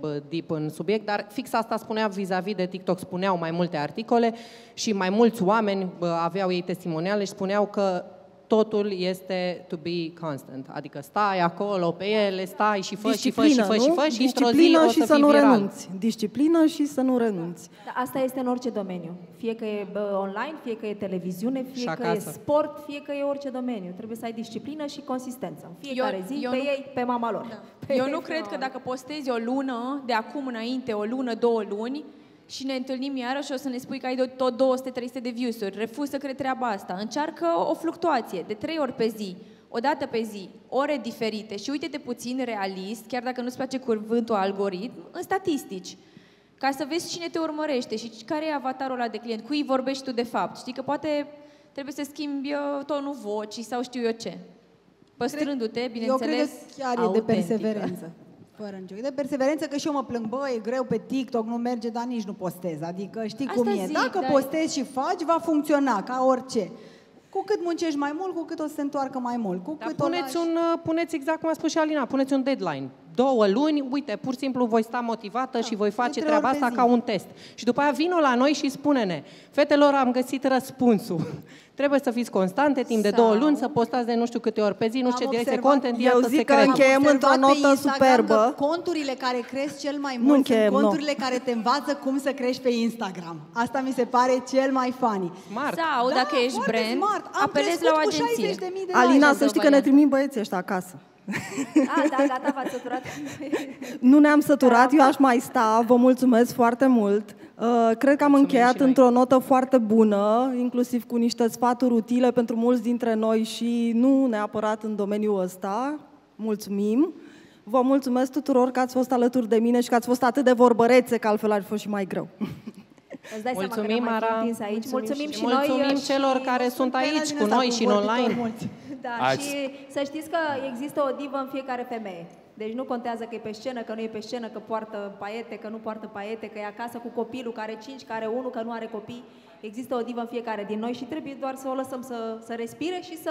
[SPEAKER 5] bă, deep în subiect, dar fix asta spunea vis-a-vis de TikTok, spuneau mai multe articole și mai mulți oameni bă, aveau ei testimoniale și spuneau că totul este to be constant, adică stai acolo pe ele, stai și fă și fă și fă și fă și într-o zi
[SPEAKER 1] Disciplină
[SPEAKER 5] o
[SPEAKER 1] și
[SPEAKER 5] să,
[SPEAKER 1] să
[SPEAKER 5] fii
[SPEAKER 1] nu
[SPEAKER 5] viral.
[SPEAKER 1] renunți. Disciplină și să nu renunți.
[SPEAKER 2] Da, asta este în orice domeniu. Fie că e bă, online, fie că e televiziune, fie
[SPEAKER 5] Și
[SPEAKER 2] că e
[SPEAKER 5] acasă.
[SPEAKER 2] sport, fie că e orice domeniu. Trebuie să ai disciplină și consistență. În fiecare zi,
[SPEAKER 3] eu
[SPEAKER 2] pe
[SPEAKER 3] nu-
[SPEAKER 2] ei, pe mama lor.
[SPEAKER 5] Da.
[SPEAKER 2] Pe
[SPEAKER 3] Eu
[SPEAKER 2] ei,
[SPEAKER 3] nu
[SPEAKER 2] pe
[SPEAKER 3] cred
[SPEAKER 2] mama
[SPEAKER 3] că
[SPEAKER 2] lor.
[SPEAKER 3] dacă postezi o lună, de acum înainte, o lună, două luni, și ne întâlnim iarăși, o să ne spui că ai de tot 200-300 de views-uri. Refuz să cred treaba asta. Încearcă o fluctuație de trei ori pe zi, o dată pe zi, ore diferite și uite-te puțin realist, chiar dacă nu-ți place cuvântul algoritm, în statistici. Ca să vezi cine te urmărește și care e avatarul ăla de client, cui vorbești tu de fapt. Știi că poate trebuie să schimbi uh, tonul vocii sau știu eu ce. Păstrându-te,
[SPEAKER 7] Eu
[SPEAKER 3] bineînțeles,
[SPEAKER 7] cred că chiar e de
[SPEAKER 3] autentică.
[SPEAKER 7] perseverență. Fără nicio. E de perseverență că și eu mă plâng, bă, e greu pe TikTok, nu merge, dar nici nu postez. Adică știi
[SPEAKER 3] Asta
[SPEAKER 7] cum e.
[SPEAKER 3] zic,
[SPEAKER 7] Dacă
[SPEAKER 3] da.
[SPEAKER 7] postezi și faci, va funcționa, ca orice. Cu cât muncești mai mult, cu cât o să se întoarcă mai mult. Cu
[SPEAKER 5] Dar
[SPEAKER 7] cât
[SPEAKER 5] puneți,
[SPEAKER 7] o lași...
[SPEAKER 5] un, uh, puneți exact cum a spus și Alina, puneți un deadline. Două luni, uite, pur și simplu voi sta motivată și voi face
[SPEAKER 7] trei
[SPEAKER 5] treaba
[SPEAKER 7] ori pe
[SPEAKER 5] asta
[SPEAKER 7] zi.
[SPEAKER 5] ca un test. Și după aia vină la noi și spune-ne, fetelor, am găsit răspunsul. Trebuie să fiți constante timp de
[SPEAKER 7] Sau-
[SPEAKER 5] două luni, să postați de nu știu câte ori pe zi, nu știu ce
[SPEAKER 7] Am
[SPEAKER 5] direcție
[SPEAKER 7] observat-
[SPEAKER 5] content,
[SPEAKER 1] Eu
[SPEAKER 5] iată
[SPEAKER 1] zic că
[SPEAKER 5] secretul.
[SPEAKER 1] încheiem
[SPEAKER 7] Am
[SPEAKER 1] într-o
[SPEAKER 7] observat pe
[SPEAKER 1] notă
[SPEAKER 7] Instagram
[SPEAKER 1] superbă.
[SPEAKER 7] Că conturile care cresc cel mai
[SPEAKER 1] Nu
[SPEAKER 7] mult
[SPEAKER 1] încheiem,
[SPEAKER 7] sunt
[SPEAKER 1] nu.
[SPEAKER 7] conturile care te învață cum să crești pe Instagram. Asta mi se pare cel mai funny.
[SPEAKER 5] Smart.
[SPEAKER 3] Sau,
[SPEAKER 7] Da,
[SPEAKER 3] dacă ești
[SPEAKER 7] foarte
[SPEAKER 3] brand,
[SPEAKER 7] smart. Am
[SPEAKER 3] apelezi
[SPEAKER 7] crescut
[SPEAKER 3] la o
[SPEAKER 7] cu
[SPEAKER 3] agenție.
[SPEAKER 7] 60.000 de
[SPEAKER 1] Alina,
[SPEAKER 7] like.
[SPEAKER 1] să știi că ne trimim băieții ăștia acasă.
[SPEAKER 2] A, da, gata, v-ați săturat.
[SPEAKER 1] Nu ne-am săturat, eu aș mai sta, vă mulțumesc foarte mult. Uh, Cred că am încheiat
[SPEAKER 5] și noi.
[SPEAKER 1] într-o notă foarte bună, inclusiv cu niște sfaturi utile pentru mulți dintre noi și nu neapărat în domeniul ăsta. Mulțumim! Vă mulțumesc tuturor că ați fost alături de mine și că ați fost atât de vorbărețe, că altfel ar fi fost și mai greu.
[SPEAKER 2] Îți dai
[SPEAKER 5] Mulțumim,
[SPEAKER 2] seama că ne-am mai
[SPEAKER 5] Ara.
[SPEAKER 2] întins aici. Mulțumim, și,
[SPEAKER 5] Mulțumim
[SPEAKER 2] noi. uh,
[SPEAKER 5] celor
[SPEAKER 2] și...
[SPEAKER 5] care sunt
[SPEAKER 7] pena
[SPEAKER 5] aici
[SPEAKER 7] din
[SPEAKER 5] cu
[SPEAKER 7] asta
[SPEAKER 5] noi
[SPEAKER 7] cu
[SPEAKER 5] și în
[SPEAKER 7] vorbitori
[SPEAKER 5] online.
[SPEAKER 7] mulți.
[SPEAKER 2] Da,
[SPEAKER 8] Ați-
[SPEAKER 2] și să știți că există o divă în fiecare femeie. Deci nu contează că e pe scenă, că nu e pe scenă, că poartă paiete, că nu poartă paiete, că e acasă cu copilul, care are cinci, care are unul, că nu are copii. Există o divă în fiecare din noi și trebuie doar să o lăsăm să, să respire și să,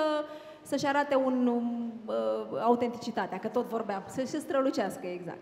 [SPEAKER 2] să-și arate un, um, uh, autenticitatea, că tot vorbeam, să se strălucească exact.